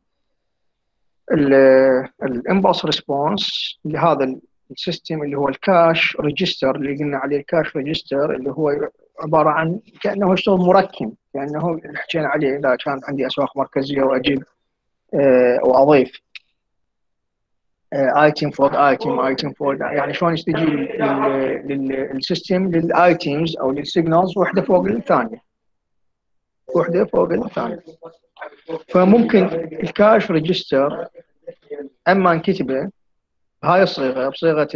ال impulse response لهذا ال system اللي هو ال cash register اللي قلنا عليه ال cash register اللي هو عبارة عن كأنه يشتغل مركب كأنه حكينا عليه إذا كان عندي أسواق مركزية واجيب آه، واضيف item فور item item فور يعني شلون يستجيب لل system لل items أو لل signals واحدة فوق الثانية وحدة فوق الثانية فممكن ال cash register أما انكتبه بهاي الصيغة بصيغة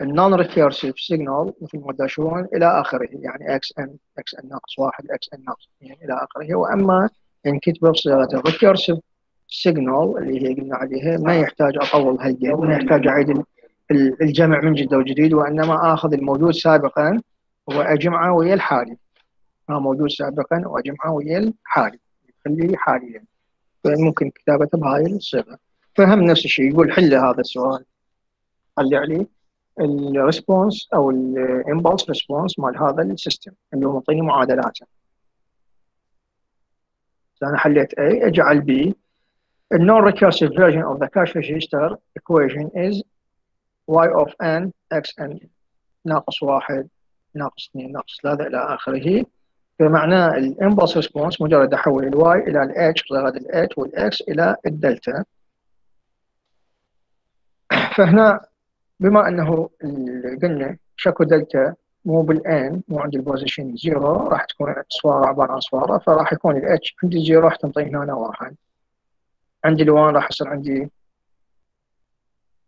ال non-recursive signal مثل ما تشوفون إلى آخره يعني x n x n ناقص واحد x n ناقص اثنين إلى آخره. وأما انكتبه بصيغة ال recursive signal اللي هي قلنا عليها ما يحتاج أطول هالقد ما يحتاج أعيد الجمع من جديد وجديد وإنما آخذ الموجود سابقا واجمعه ويا الحالي. ما موجود سابقا واجمعه ويا الحالي خليه حاليا. فممكن كتابته بهاي الصيغة. فهم نفس الشيء يقول حل هذا السؤال. حل عليه ال response أو ال impulse response مال هذا ال system اللي هو معطيني معادلاته. أنا حليت A أجعل B. The non-recursive version of the cache register equation is y of n x n. ناقص واحد ناقص اثنين ناقص ثلاثة إلى آخره. بمعنى ال impulse response مجرد أحول ال y إلى الاتش بصيغة الاتش والاكس إلى الدلتا فهنا بما أنه قلنا شكو دلتا مو بالان مو عند ال position zero راح تكون صوارة عبارة عن صوارة فراح يكون ال h عندي zero راح تنطيني هنا واحد. عندي ال one راح يصير عندي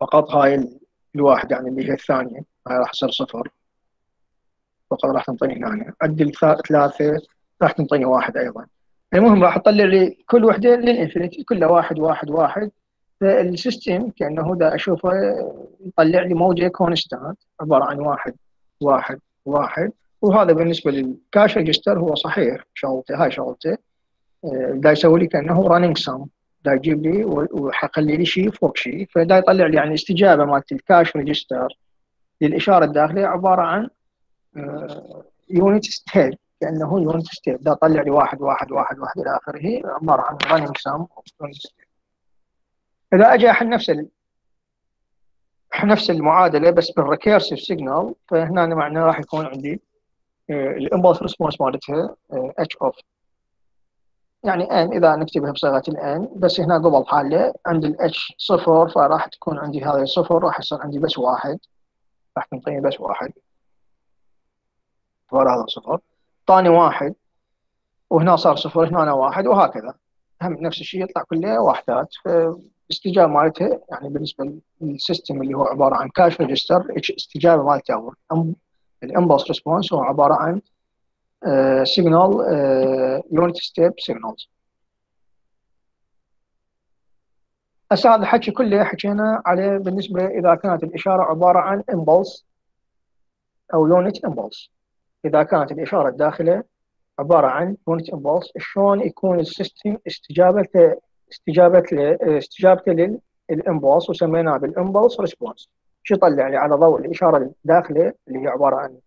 فقط هاي الواحد يعني اللي هي الثانية هاي راح تصير صفر. فقط راح تنطيني هنا. عندي ثلاثة راح تنطيني واحد أيضا. المهم راح تطلع لي كل وحدة لل infinity كلها واحد واحد واحد. فال system كأنه دا أشوفه يطلع لي موجة constant عبارة عن واحد واحد واحد. وهذا بالنسبة لل cash register هو صحيح شغلته هاي شغلته. آه، دا يسوي لي كأنه running sum دا يجيب لي وحيخلي لي شيء فوق شيء. فدا يطلع لي يعني استجابة مالت ال cash register للإشارة الداخلية عبارة عن unit آه، step كانه unit step دا طلع لي واحد واحد واحد واحد إلى آخره عبارة عن running sum إذا أجي أحل نفس ال... نفس المعادلة بس بال recursive signal فهنا معناه راح يكون عندي ال impulse response مالتها اتش اوف يعني n. إذا نكتبها بصيغة ال n بس هنا قبل حالة عند الاتش صفر فراح تكون عندي هذا صفر راح يصير عندي بس واحد راح تنطيني بس واحد. هذا صفر ثاني واحد وهنا صار صفر هنا واحد وهكذا. هم نفس الشيء يطلع كله واحدات. الاستجابه مالته يعني بالنسبة لل system اللي هو عبارة عن cash register استجابة مالته؟ أو ال impulse response هو عبارة عن signal unit step signals هسه هذا الحكي كله حكينا عليه بالنسبة إذا كانت الإشارة عبارة عن impulse أو unit impulse إذا كانت الإشارة الداخلة عبارة عن unit impulse شلون يكون ال system استجابته استجابته استجابته لل impulse وسميناه بال impulse response شو يطلع لي على ضوء الإشارة الداخلة اللي هي عبارة عن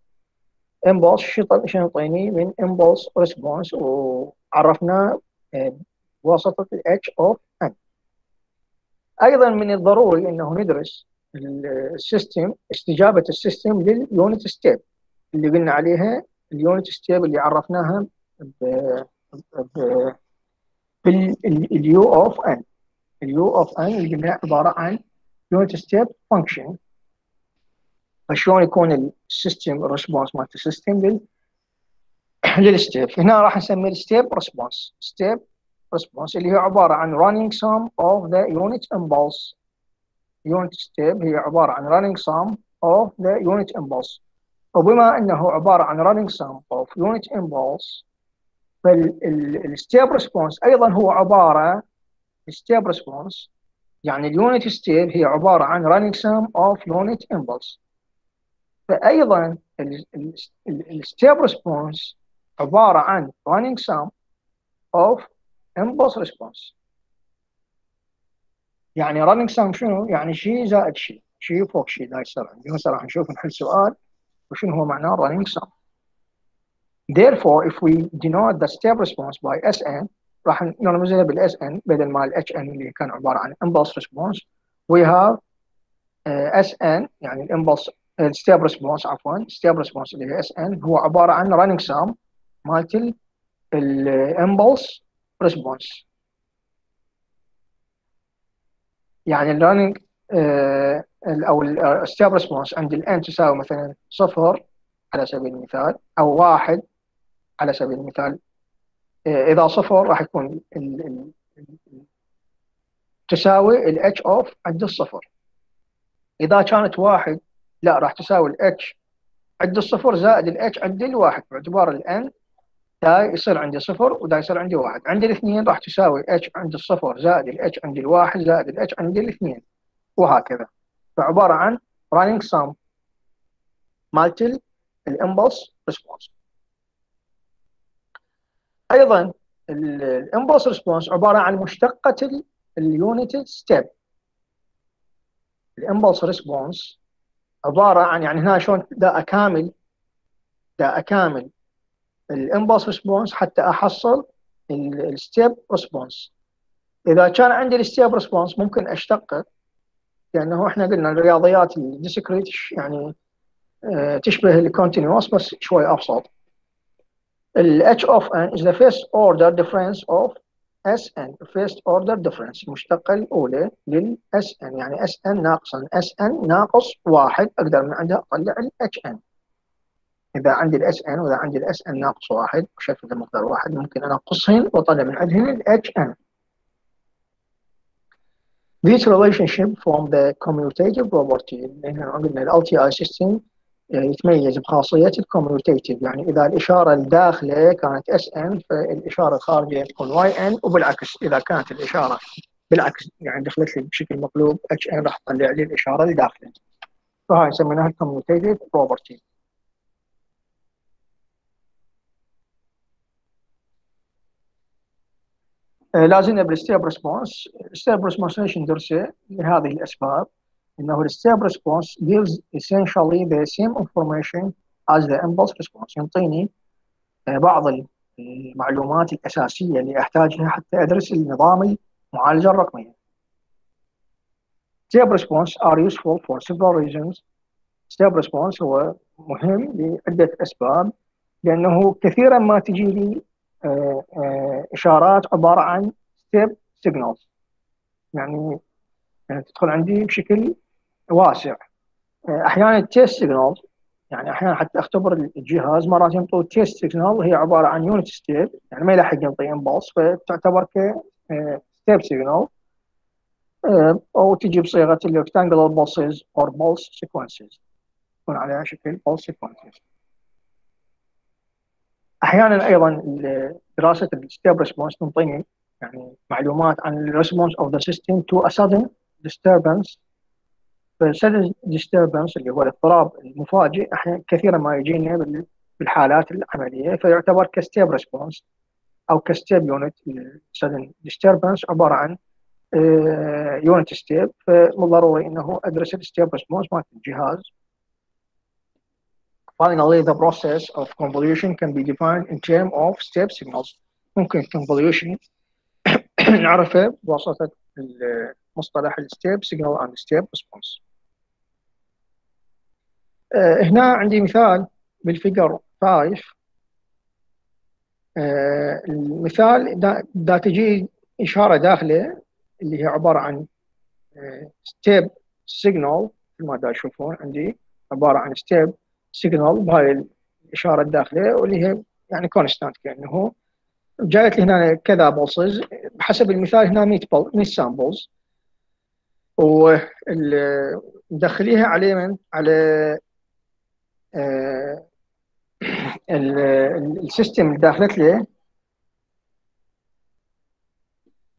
impulse شو يعطيني من impulse response وعرفناه بواسطه ال h of n أيضا من الضروري انه ندرس ال system استجابة ال system لل unit step. اللي قلنا عليها ال unit step اللي عرفناها بال u of n ال u of n اللي قلنا عبارة عن unit step function فشلون يكون ال system ال response مالت ال system لل لل step هنا راح نسميه ال step response step response اللي هي عبارة عن running sum of the unit impulse. unit step هي عبارة عن running sum of the unit impulse. وبما انه عباره عن running sum of unit impulse فال step response أيضا هو عباره step response يعني ال unit step هي عباره عن running sum of unit impulse فايضا ال step response عباره عن running sum of impulse response يعني running sum شنو؟ يعني شيء زائد شيء شيء فوق شيء لا يصير عندي هسه راح نشوف نحل سؤال وشنو هو معناه running sum therefore if we denote the step response by Sn راح نرمزها بال s n بدل ما الاتش ان اللي كان عبارة عن impulse response. We have uh, n يعني ال impulse ال step response عفوا step response اللي هي n هو عبارة عن running sum مالت ال impulse response يعني ال running أو ال step response عند ال n تساوي مثلا صفر على سبيل المثال أو واحد على سبيل المثال. uh, إذا صفر راح يكون ال ال تساوي الاتش اوف عند الصفر. إذا كانت واحد لا راح تساوي الاتش عند الصفر زائد الاتش عند الواحد باعتبار الان دا يصير عندي صفر ودا يصير عندي واحد. عند الاثنين راح تساوي اتش عند الصفر زائد الاتش عند الواحد زائد الاتش عند الاثنين وهكذا. فعباره عن running sum مالت ال impulse response أيضا ال impulse response عبارة عن مشتقة ال unit step ال impulse response عبارة عن يعني هنا شلون دا اكامل دا أكامل ال impulse response حتى أحصل ال step response إذا كان عندي ال step response ممكن اشتقه لأنه إحنا قلنا الرياضيات ال discrete يعني آه، تشبه ال continuous بس شوي أبسط. ال h of n is the first order difference of Sn first order difference. المشتقة الأولى لل Sn يعني Sn ناقصا. Sn ناقص واحد. أقدر من عندها أطلع ال Hn إذا عندي ال Sn وإذا عندي ال Sn ناقص واحد بشكل المقدار واحد ممكن أنقصهن وأطلع من عندهن ال Hn This relationship from the commutative property قلنا ال LTI system يتميز بخاصية ال commutative يعني إذا الإشارة الداخلة كانت n فالإشارة الخارجية تكون n وبالعكس إذا كانت الإشارة بالعكس يعني دخلت لي بشكل مقلوب n راح تطلع لي الإشارة الداخلة. فهاي سميناها ال commutative property لازلنا بال step response. ال step response ليش ندرسه؟ لهذه الأسباب. إنه ال step response gives essentially the same information as the impulse response. يعطيني آه، بعض المعلومات الأساسية اللي أحتاجها حتى أدرس النظام المعالجه الرقمية. Step response are useful for several reasons. Step response هو مهم لعدة أسباب. لأنه كثيرا ما تجي لي آه، آه، إشارات عبارة عن signals. يعني يعني تدخل عندي بشكل واسع. أحيانا ال test signal يعني أحيانا حتى أختبر الجهاز مرات ينطوا test signal هي عبارة عن unit step يعني ما يلحق ينطي impulse فتعتبر ك step signal أو تجي بصيغة ال rectangular pulses or pulse sequences يكون عليها شكل pulse sequences أحيانا أيضا دراسة ال step response تنطيني يعني معلومات عن ال response of the system to a sudden disturbance. فال sudden disturbance اللي هو الاضطراب المفاجئ أحيانا كثيرا ما يجينا بالحالات العملية فيعتبر ك step response أو ك step unit ال sudden disturbance عبارة عن unit آه، step فمو ضروري إنه أدرس ال step response مالت الجهاز. Finally, the process of convolution can be defined in terms of step signals. ممكن convolution. نعرفه بواسطة مصطلح ال step signal and step response هنا عندي مثال بال figure 5 آه المثال دا, تجي إشارة داخلة اللي هي عبارة عن step signal ما دا تشوفون عندي. عبارة عن step signal بهاي الاشاره الداخله واللي هي يعني constant كأنه جايت لي هنا كذا pulses بحسب المثال هنا 100 100 samples ومدخليها عليه من؟ على آه، ال system اللي داخلت له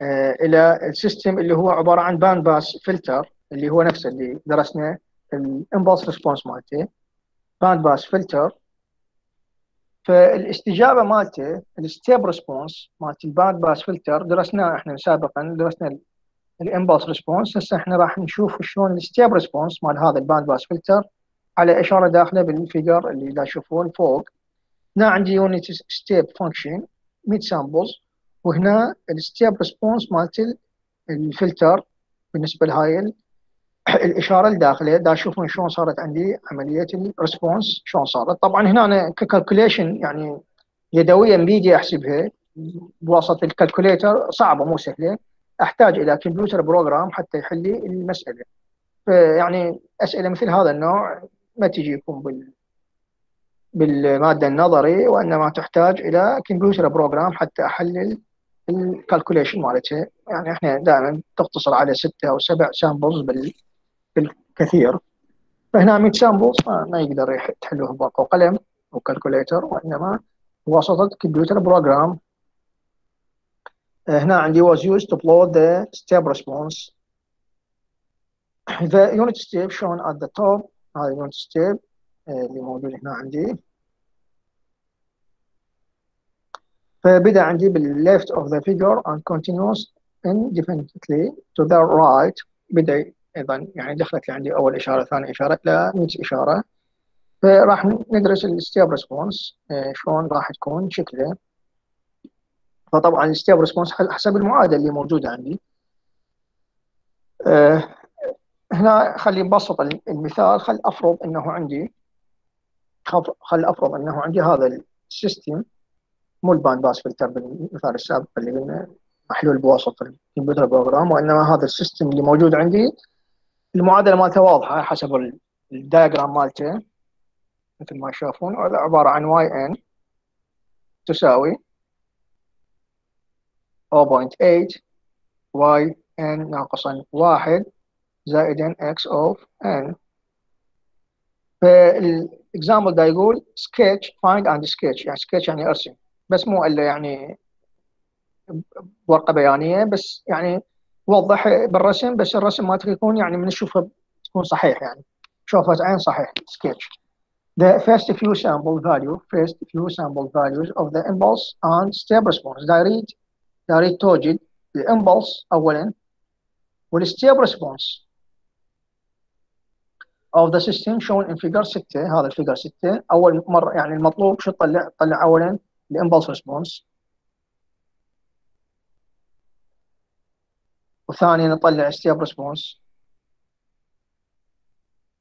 آه، إلى ال system اللي هو عبارة عن band pass filter اللي هو نفسه اللي درسناه ال impulse response مالته. band pass filter. فالاستجابة مالته ال step response مالت ال band pass filter درسناه إحنا سابقا درسنا ال impulse response. هسه إحنا راح نشوف شلون ال step response مال هذا ال band pass filter على إشارة داخلة بال figure اللي دا تشوفون فوق هنا عندي unit step function 100 samples وهنا ال step response مالت الفلتر بالنسبة لهاي الإشارة الداخلة دا تشوفون شلون صارت عندي عملية ال response شلون صارت. طبعا هنا أنا ك calculation يعني يدويا بيدي أحسبها. بواسطة ال calculator صعبة مو سهلة. أحتاج إلى computer program حتى يحل لي المسألة. فيعني أسئلة مثل هذا النوع ما تجيكم بال بالمادة النظري وإنما تحتاج إلى computer program حتى أحلل ال calculation مالتها. يعني إحنا دائما تقتصر على ستة أو سبع samples بالكثير. فهنا 100 samples ما يقدر تحلوه بورقه وقلم أو calculator وإنما بواسطة computer program هنا عندي was used to plot the step response. The unit step shown at the top. هذا unit step اللي موجود هنا عندي. فبدأ عندي بال left of the figure and continues indefinitely to the right. بدأ أيضا يعني دخلت عندي أول إشارة ثاني إشارة إلى 100 إشارة. فراح ندرس ال step response شلون راح تكون شكله. فطبعا ال step response حسب المعادلة اللي موجودة عندي. أه هنا خلي نبسط المثال. خل أفرض إنه عندي خل أفرض إنه عندي هذا ال system. مو ال band pass filter بالمثال السابق اللي قلنا محلول بواسطة الكمبيوتر program وإنما هذا ال system اللي موجود عندي المعادلة مالته واضحة حسب ال diagram مالته. مثل ما تشوفون عبارة عن y n تساوي 0.8 y n ناقصا واحد زائدا x of n. فال example ده يقول sketch find and sketch. يعني sketch يعني أرسم. بس مو إلا يعني ورقة بيانية بس يعني وضح بالرسم بس الرسم ما يكون يعني من نشوفه تكون صحيح يعني. شوفة عين صحيح sketch. The first few sample value first few sample values of the impulse and step response. يا ريت توجد. ال impulse اولا. وال step response of the system shown in figure 6 هذا ال figure 6 أول مرة يعني المطلوب شو تطلع؟ تطلع اولا ال impulse response وثانيا نطلع step response.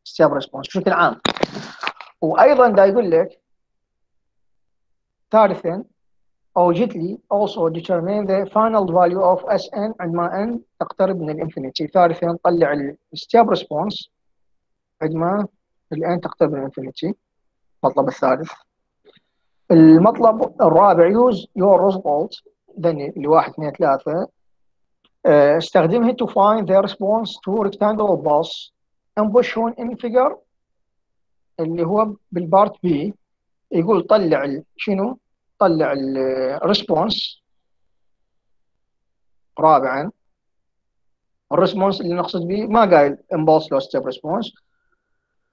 step response بشكل عام. وأيضا دا يقول لك ثالثا اوجد لي also determine the final value of Sn عندما n تقترب من ال infinity. ثالثا نطلع ال step response عندما ال n تقترب من ال infinity. المطلب الثالث. المطلب الرابع use your result ذني اللي واحد اثنين ثلاثة. استخدمها to find the response to rectangular pulse shown in figure اللي هو بال part b يقول طلع شنو؟ طلع ال response رابعا ال response اللي نقصد به ما قايل impulse لو step response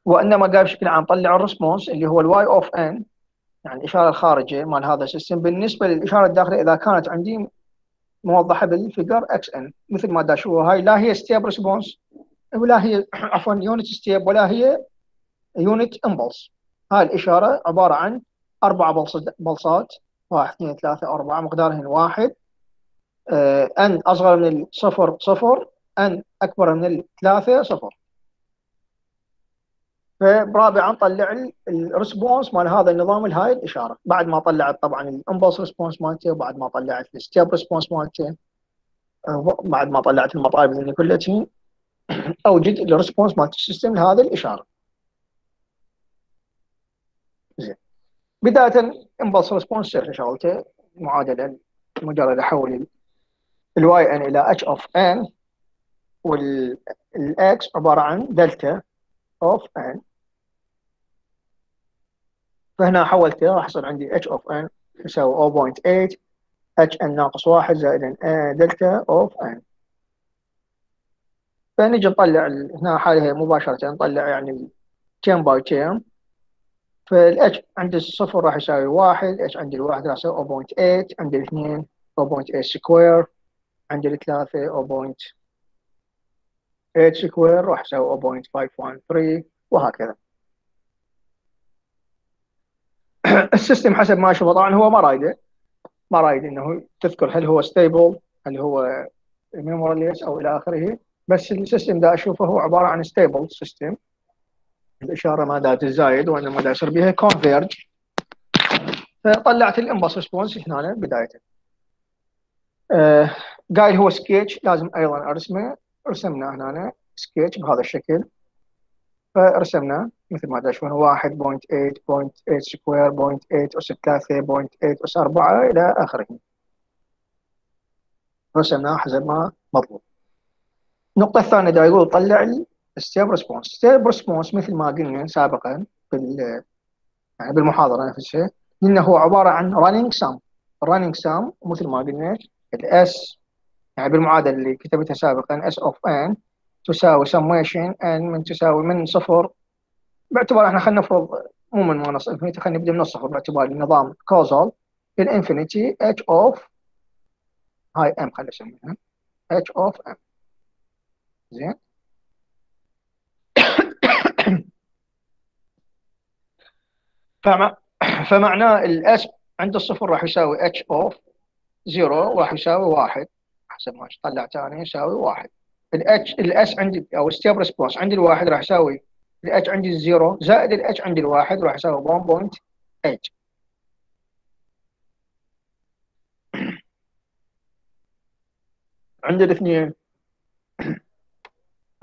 وإنما قال بشكل عام طلع ال response اللي هو ال y of n يعني الاشاره الخارجية مال هذا ال system بالنسبة للإشارة الداخلية إذا كانت عندي موضحه بال figure x n مثل ما داشوا هاي لا هي step response ولا هي عفوا unit step ولا هي unit impulse هاي الإشارة عبارة عن أربع pulse ات. واحد اثنين ثلاثة أربعة مقدارهن واحد. آه، n أصغر من الصفر صفر n أكبر من الثلاثة صفر. فرابعا طلع ال response مال هذا النظام لهاي الاشاره بعد ما طلعت طبعا ال impulse response مالته وبعد ما طلعت ال step response مالته آه، بعد ما طلعت المطالب اللي كلها أوجد ال response مالت ال system لهذه الإشارة. زين. بداية impulse response شغلته معادلة مجرد أحول ال y n إلى h of n وال x عبارة عن delta of n فهنا حولته راح يصير عندي h of n يساوي 0.8 اتش ان ناقص 1 زائد delta of n فنجي نطلع هنا حاليا مباشرة نطلع يعني term by term فالاتش عند الصفر راح يساوي واحد اتش عند الواحد راح يساوي 0.8 عند الاثنين 0.8 square عند الثلاثة 0.8 square راح يساوي 0.513 وهكذا. ال system حسب ما اشوفه طبعا هو ما رايده ما رايد إنه تذكر هل هو stable هل هو memoryless أو إلى آخره. بس ال system ده أشوفه هو عبارة عن stable system الإشارة ما دا تزايد وإنما دا يصير بها converge فطلعت ال impulse response هنا بداية. آه قايل هو سكيتش لازم أيضا أرسمه. رسمنا هنا سكيتش بهذا الشكل. فرسمنا مثل ما تشوفون 1.8.8 square 0.8 أس 3 0.8 أس 4 إلى آخره. رسمناه حسب ما مطلوب النقطة الثانية دا يقول طلع ال step response step response مثل ما قلنا سابقا بال يعني بالمحاضرة نفسها قلنا هو عبارة عن running sum running sum مثل ما قلنا ال s يعني بالمعادلة اللي كتبتها سابقا s of n تساوي سميشن ان من تساوي من صفر. باعتبار إحنا خلينا نفرض مو من minus infinity خلينا نبدأ من الصفر. باعتبار النظام causal ال infinity اتش اوف هاي m خلينا نسميها. h of m زين؟ فمع فمعناه ال s عند الصفر راح يساوي h of zero راح يساوي واحد. حسب ما طلع ثاني يساوي واحد. الاتش ال s عندي أو ال step response عندي الواحد راح يساوي الاتش عندي ال zero زائد الاتش عندي الواحد راح يساوي 1.8 عندي الاثنين.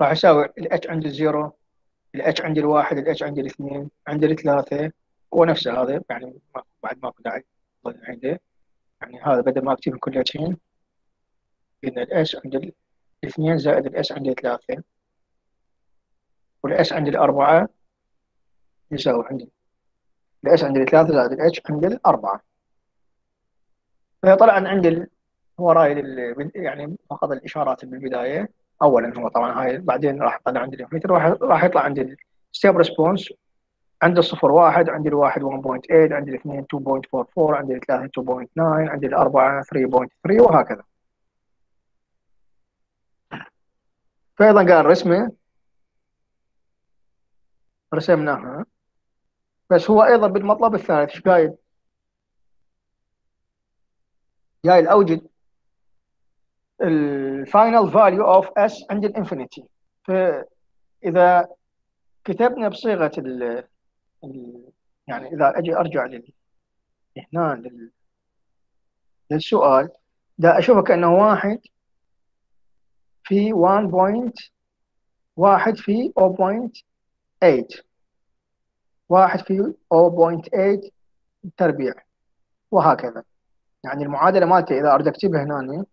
راح يساوي الاتش عندي الزيرو الاتش عندي الواحد الاتش عندي الاثنين عندي الثلاثة ونفسه هذا يعني بعد ماكو داعي عنده يعني هذا بدل ما اكتب كليتين ان ال S عند الاثنين زائد ال S عندي ثلاثة. وال S عندي الأربعة. يساوي عندي. الاس عندي ثلاثة زائد الاتش عندي الأربعة. فطلع عندي هو رايد يعني فقط الإشارات بالبداية أولا هو طبعا هاي بعدين راح يطلع عندي الانفليتر راح يطلع عندي ال step response عند الصفر واحد عندي الواحد 1.8 عندي الاثنين 2.44 عندي الثلاثة 2.9 عندي الأربعة 3.3 وهكذا. فايضا قال رسمه رسمناها بس هو أيضا بالمطلب الثالث إيش قايل؟ قايل أوجد ال final value of S عند ال infinity. فإذا كتبنا بصيغة ال يعني إذا أجي أرجع لل هنا لل للسؤال دا أشوفه كأنه واحد. في 1. واحد في 0.8 واحد في 0.8 تربيع. وهكذا. يعني المعادلة مالتي إذا أريد أكتبها هنا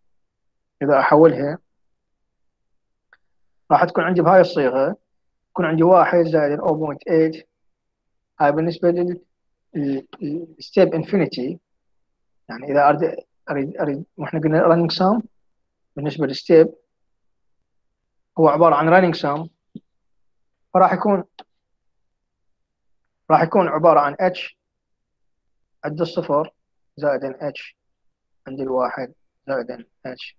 إذا أحولها راح تكون عندي بهاي الصيغة. يكون عندي واحد زائد 0.8 هاي بالنسبة لل step infinity يعني إذا أريد أريد أريد وإحنا قلنا running sum بالنسبة لل step هو عبارة عن running sum فراح يكون راح يكون عبارة عن اتش عند الصفر زائد اتش عند الواحد زائد اتش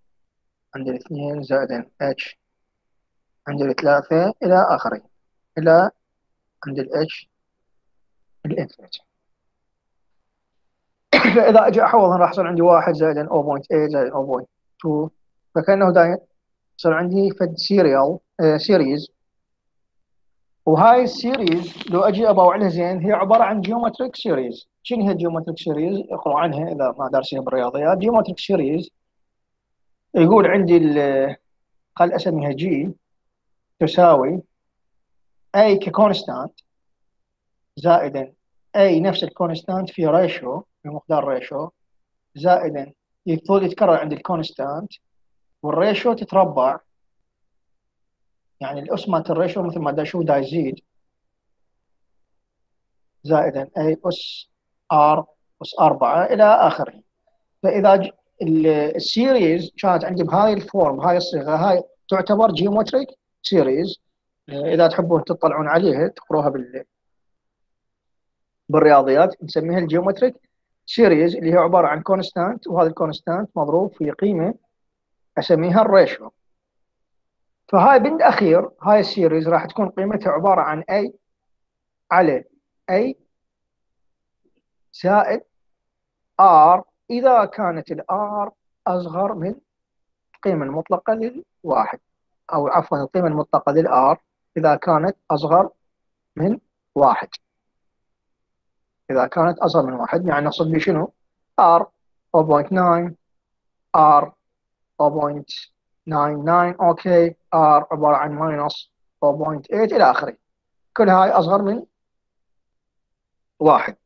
عند الاثنين زائد اتش عند الثلاثة إلى آخره إلى عند ال H ال infinity فإذا أجي أحول راح يصير عندي واحد زائد 0.8 زائد 0.2 فكأنه صار عندي فد serial آه series وهاي ال series لو أجي أباوع لها زين هي عبارة عن geometric series شنو هي ال geometric series اقروا عنها إذا ما دارسينها بالرياضيات. geometric series يقول عندي خل أسميها G تساوي A ك constant زائدا A نفس ال constant في ratio في مقدار ratio زائدا يفضل يتكرر عند ال constant وال ratio تتربع يعني الأس مالت ال ratio مثل ما دا أشوف دا يزيد زائدا A اس R أس 4 إلى آخره. فإذا ال series كانت عندي بهاي ال form بهاي الصيغة هاي تعتبر geometric series إذا تحبون تطلعون عليها تقروها بال بالرياضيات نسميها ال geometric series اللي هي عبارة عن constant وهذا ال constant مضروب في قيمة أسميها ال ratio فهاي بالاخير هاي ال series راح تكون قيمتها عبارة عن A على A زائد R إذا كانت ال R أصغر من القيمة المطلقة للواحد أو عفوا القيمة المطلقة لل R إذا كانت أصغر من واحد. إذا كانت أصغر من واحد يعني نقصد بشنو؟ r 0.9 r 0.99 أوكي r عبارة عن minus 4.8 إلى آخره. كل هاي أصغر من واحد.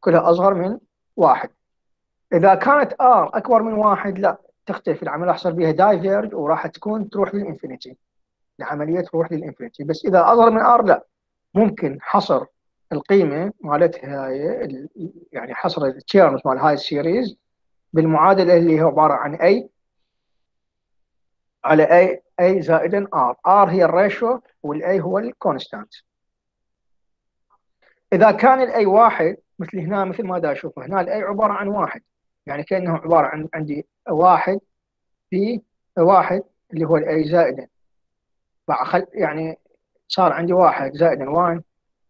كلها أصغر من واحد. إذا كانت r أكبر من واحد لا تختلف. العملية يحصل بها diverge وراح تكون تروح لل infinity. العملية تروح لل infinity. بس إذا أصغر من r لا. ممكن حصر القيمة مالتها هاي يعني حصر ال terms مال هاي ال series بالمعادلة اللي هي عبارة عن A على A A زائد R R هي ال ratio وال A هو ال constant. إذا كان ال A واحد مثل هنا مثل ما دا أشوف هنا ال A عبارة عن واحد. يعني كأنه عبارة عن عندي واحد في واحد اللي هو ال A زائدا يعني صار عندي واحد زائدا 1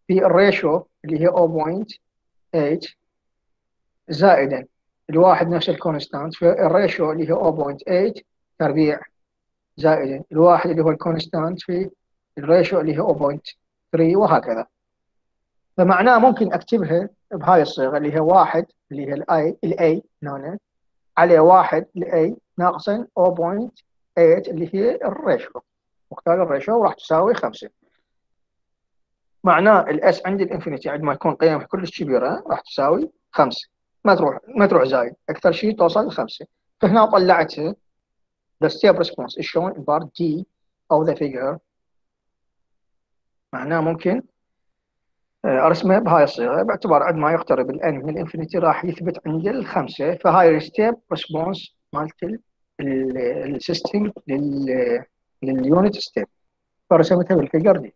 في ال ratio اللي هي 0.8 زائدا الواحد نفس ال constant. في ال ratio اللي هي 0.8 تربيع. زائدا الواحد اللي هو ال constant في ال ratio اللي هي 0.3 وهكذا. فمعناه ممكن أكتبها بهاي الصيغة اللي هي واحد اللي هي الاي الاي هنا على واحد الاي ناقصا 0.8 اللي هي الريشيو مختار الريشيو وراح تساوي 5 معناه ال S عند ال infinity عندما يكون قيمها كلش كبيرة راح تساوي 5 ما تروح ما تروح زايد. أكثر شيء توصل لخمسه فهنا طلعتها the step response is shown in part D of the figure. معناه ممكن آه، ارسمه بهاي الصيغة. باعتبار عندما يقترب ال n من ال infinity راح يثبت عند الخمسه فهاي ال step response مالت ال system لل unit step فرسمتها بال figure D.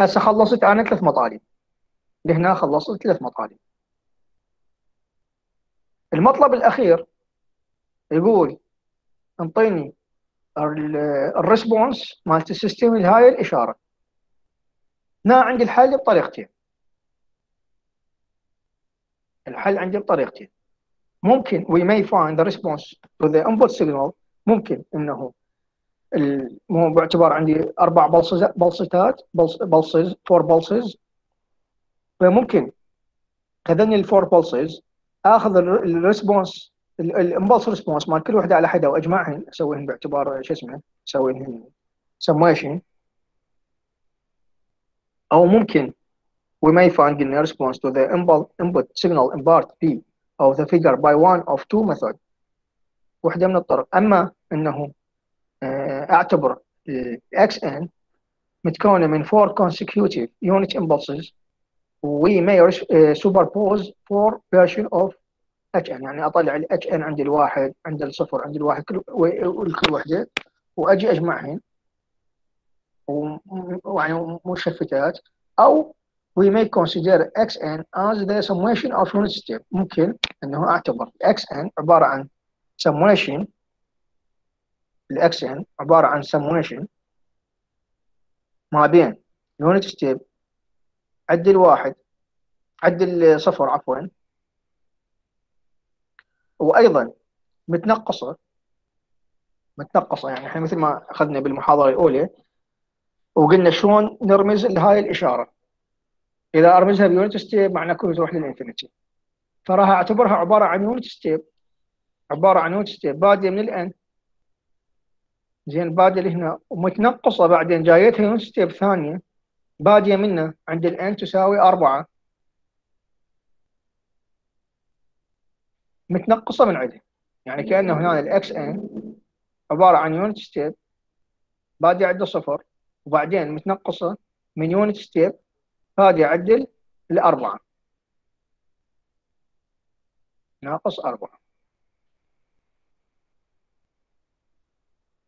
هسه خلصت أنا ثلاث مطالب. لهنا خلصت ثلاث مطالب. المطلب الأخير يقول انطيني ال response مالت ال system لهاي الإشارة. هنا عندي الحل بطريقتين. الحل عندي بطريقتين. ممكن we may find the response to the input signal. ممكن إنه مو باعتبار عندي أربع بلصتات pulses four pulses فممكن هذني ال four pulses آخذ ال response ال impulse response مال كل وحده على حده واجمعهن اسويهن باعتبار شو اسمه اسويهن سمويشن أو ممكن we may find a response to the input signal in part B of the figure by one of two methods وحده من الطرق اما انه اعتبر x n متكونه من four consecutive unit impulses we may superpose four version of اتش ان يعني أطلع الاتش ان عند الواحد عند الصفر عند الواحد كل كل وحدة وأجي أجمعهن. ويعني مشفتات. أو we may consider xn as the summation of unit step ممكن إنه أعتبر xn عبارة عن summation. ال xn عبارة عن summation. ما بين unit step عد الواحد عد الصفر عفوا. وأيضا متنقصة متنقصة يعني إحنا مثل ما أخذنا بالمحاضرة الأولى وقلنا شلون نرمز لهاي الإشارة. إذا أرمزها ب unit step معناه كله تروح لل infinity. فراح أعتبرها عبارة عن unit step عبارة عن unit step بادية من ال n زين بادية لهنا ومتنقصة بعدين جايتها unit step ثانية بادية منه عند ال n تساوي أربعة. متنقصة من عدة. يعني كأنه هنا ال x n عبارة عن unit step بادي عنده صفر وبعدين متنقصة من unit step بادي يعدل لأربعة. ناقص أربعة.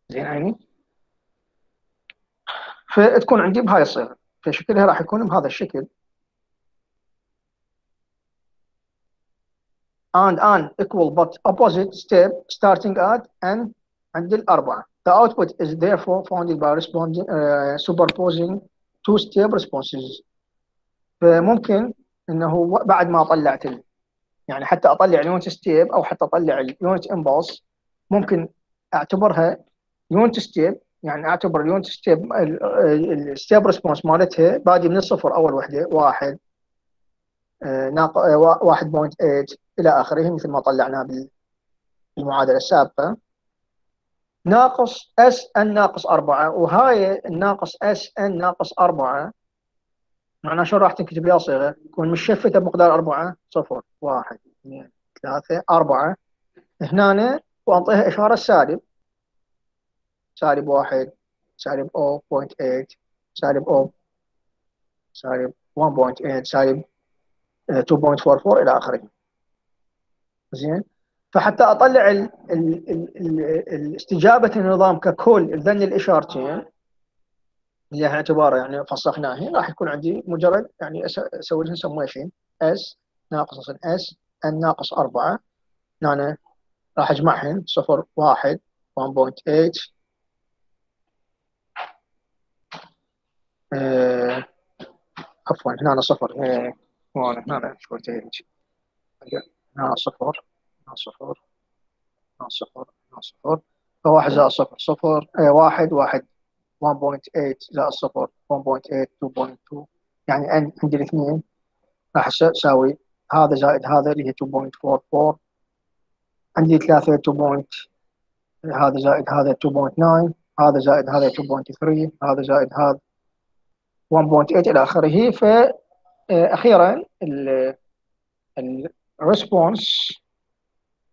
زين عيني؟ فتكون عندي بهاي الصيغة. فشكلها راح يكون بهذا الشكل. and an equal but opposite step starting at and عند الأربعة. The output is therefore founded by responding uh, superposing two step responses. فممكن إنه بعد ما طلعت ال... يعني حتى أطلع ال unit step أو حتى أطلع ال unit impulse ممكن أعتبرها unit step يعني أعتبر ال unit step ال step response مالتها بادي من الصفر أول وحدة واحد آه، ناق آه، 1.8 إلى آخره مثل ما طلعناه بالمعادلة السابقة. ناقص s n ناقص 4 وهاي الناقص s n ناقص 4 معناه شلون راح تنكتب لها صيغة؟ تكون مشفته بمقدار 4 صفر 1 2 3 4 هنا وانطيها إشارة سالب. سالب 1 سالب 0.8 سالب 0 سالب 1.8 سالب آه، 2.44 إلى آخره. زين؟ فحتى أطلع ال ال ال ال استجابة النظام ككل لذن الإشارتين اللي اعتباره يعني فسخناه راح يكون عندي مجرد يعني أسوي لهم سميشن اس ناقص اس ان ناقص 4 هنا راح اجمعهم 0 1 1.8 آه عفوا هنا صفر. آه هنا شويتين هنا صفر هنا صفر هنا صفر هنا صفر فواحد زائد صفر صفر آه واحد واحد 1.8 زائد صفر 1.8 2.2 يعني عندي الاثنين راح اساوي هذا زائد هذا اللي هي 2.44 عندي ثلاثة 2. هذا زائد هذا 2.9 هذا زائد هذا 2.3 هذا زائد هذا 1.8 إلى اخره فاخيرا ال response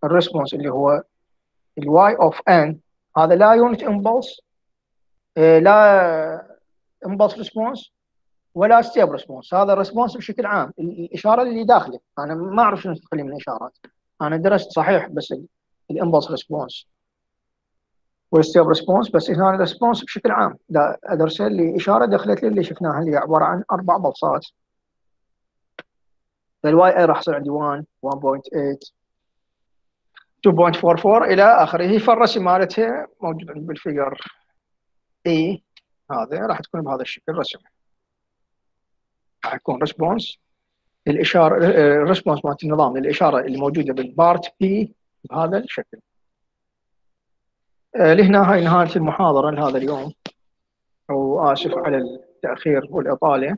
ال response اللي هو ال y of n هذا لا unit impulse لا impulse response ولا step response هذا ال response بشكل عام. الإشارة اللي داخلة. أنا ما أعرف شنو تدخل من الإشارات. أنا درست صحيح بس ال impulse response وال step response بس هنا ال response بشكل عام. ادرسه اللي إشارة دخلت لي اللي شفناها اللي عبارة عن أربع بلصات. فالواي اي راح يصير عندي 1 1.8 2.44 إلى آخره. فالرسم مالتها موجود بال figure A هذا راح تكون بهذا الشكل رسم. راح يكون response الإشارة ال response مالت النظام للاشاره اللي موجودة بال part B بهذا الشكل. آه، لهنا هاي نهاية المحاضرة لهذا اليوم. وآسف على التأخير والإطالة.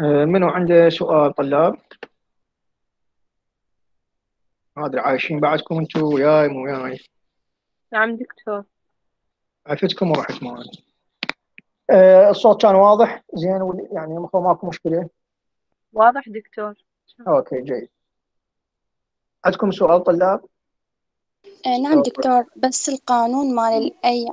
منو عنده سؤال طلاب؟ ما أدري عايشين بعدكم أنتم وياي مو وياي؟ نعم دكتور. عفتكم ورحت معي آه الصوت كان واضح؟ زين يعني ماكو مشكلة؟ واضح دكتور. أوكي جيد. عندكم سؤال طلاب؟ آه نعم دكتور. بس القانون مال الأي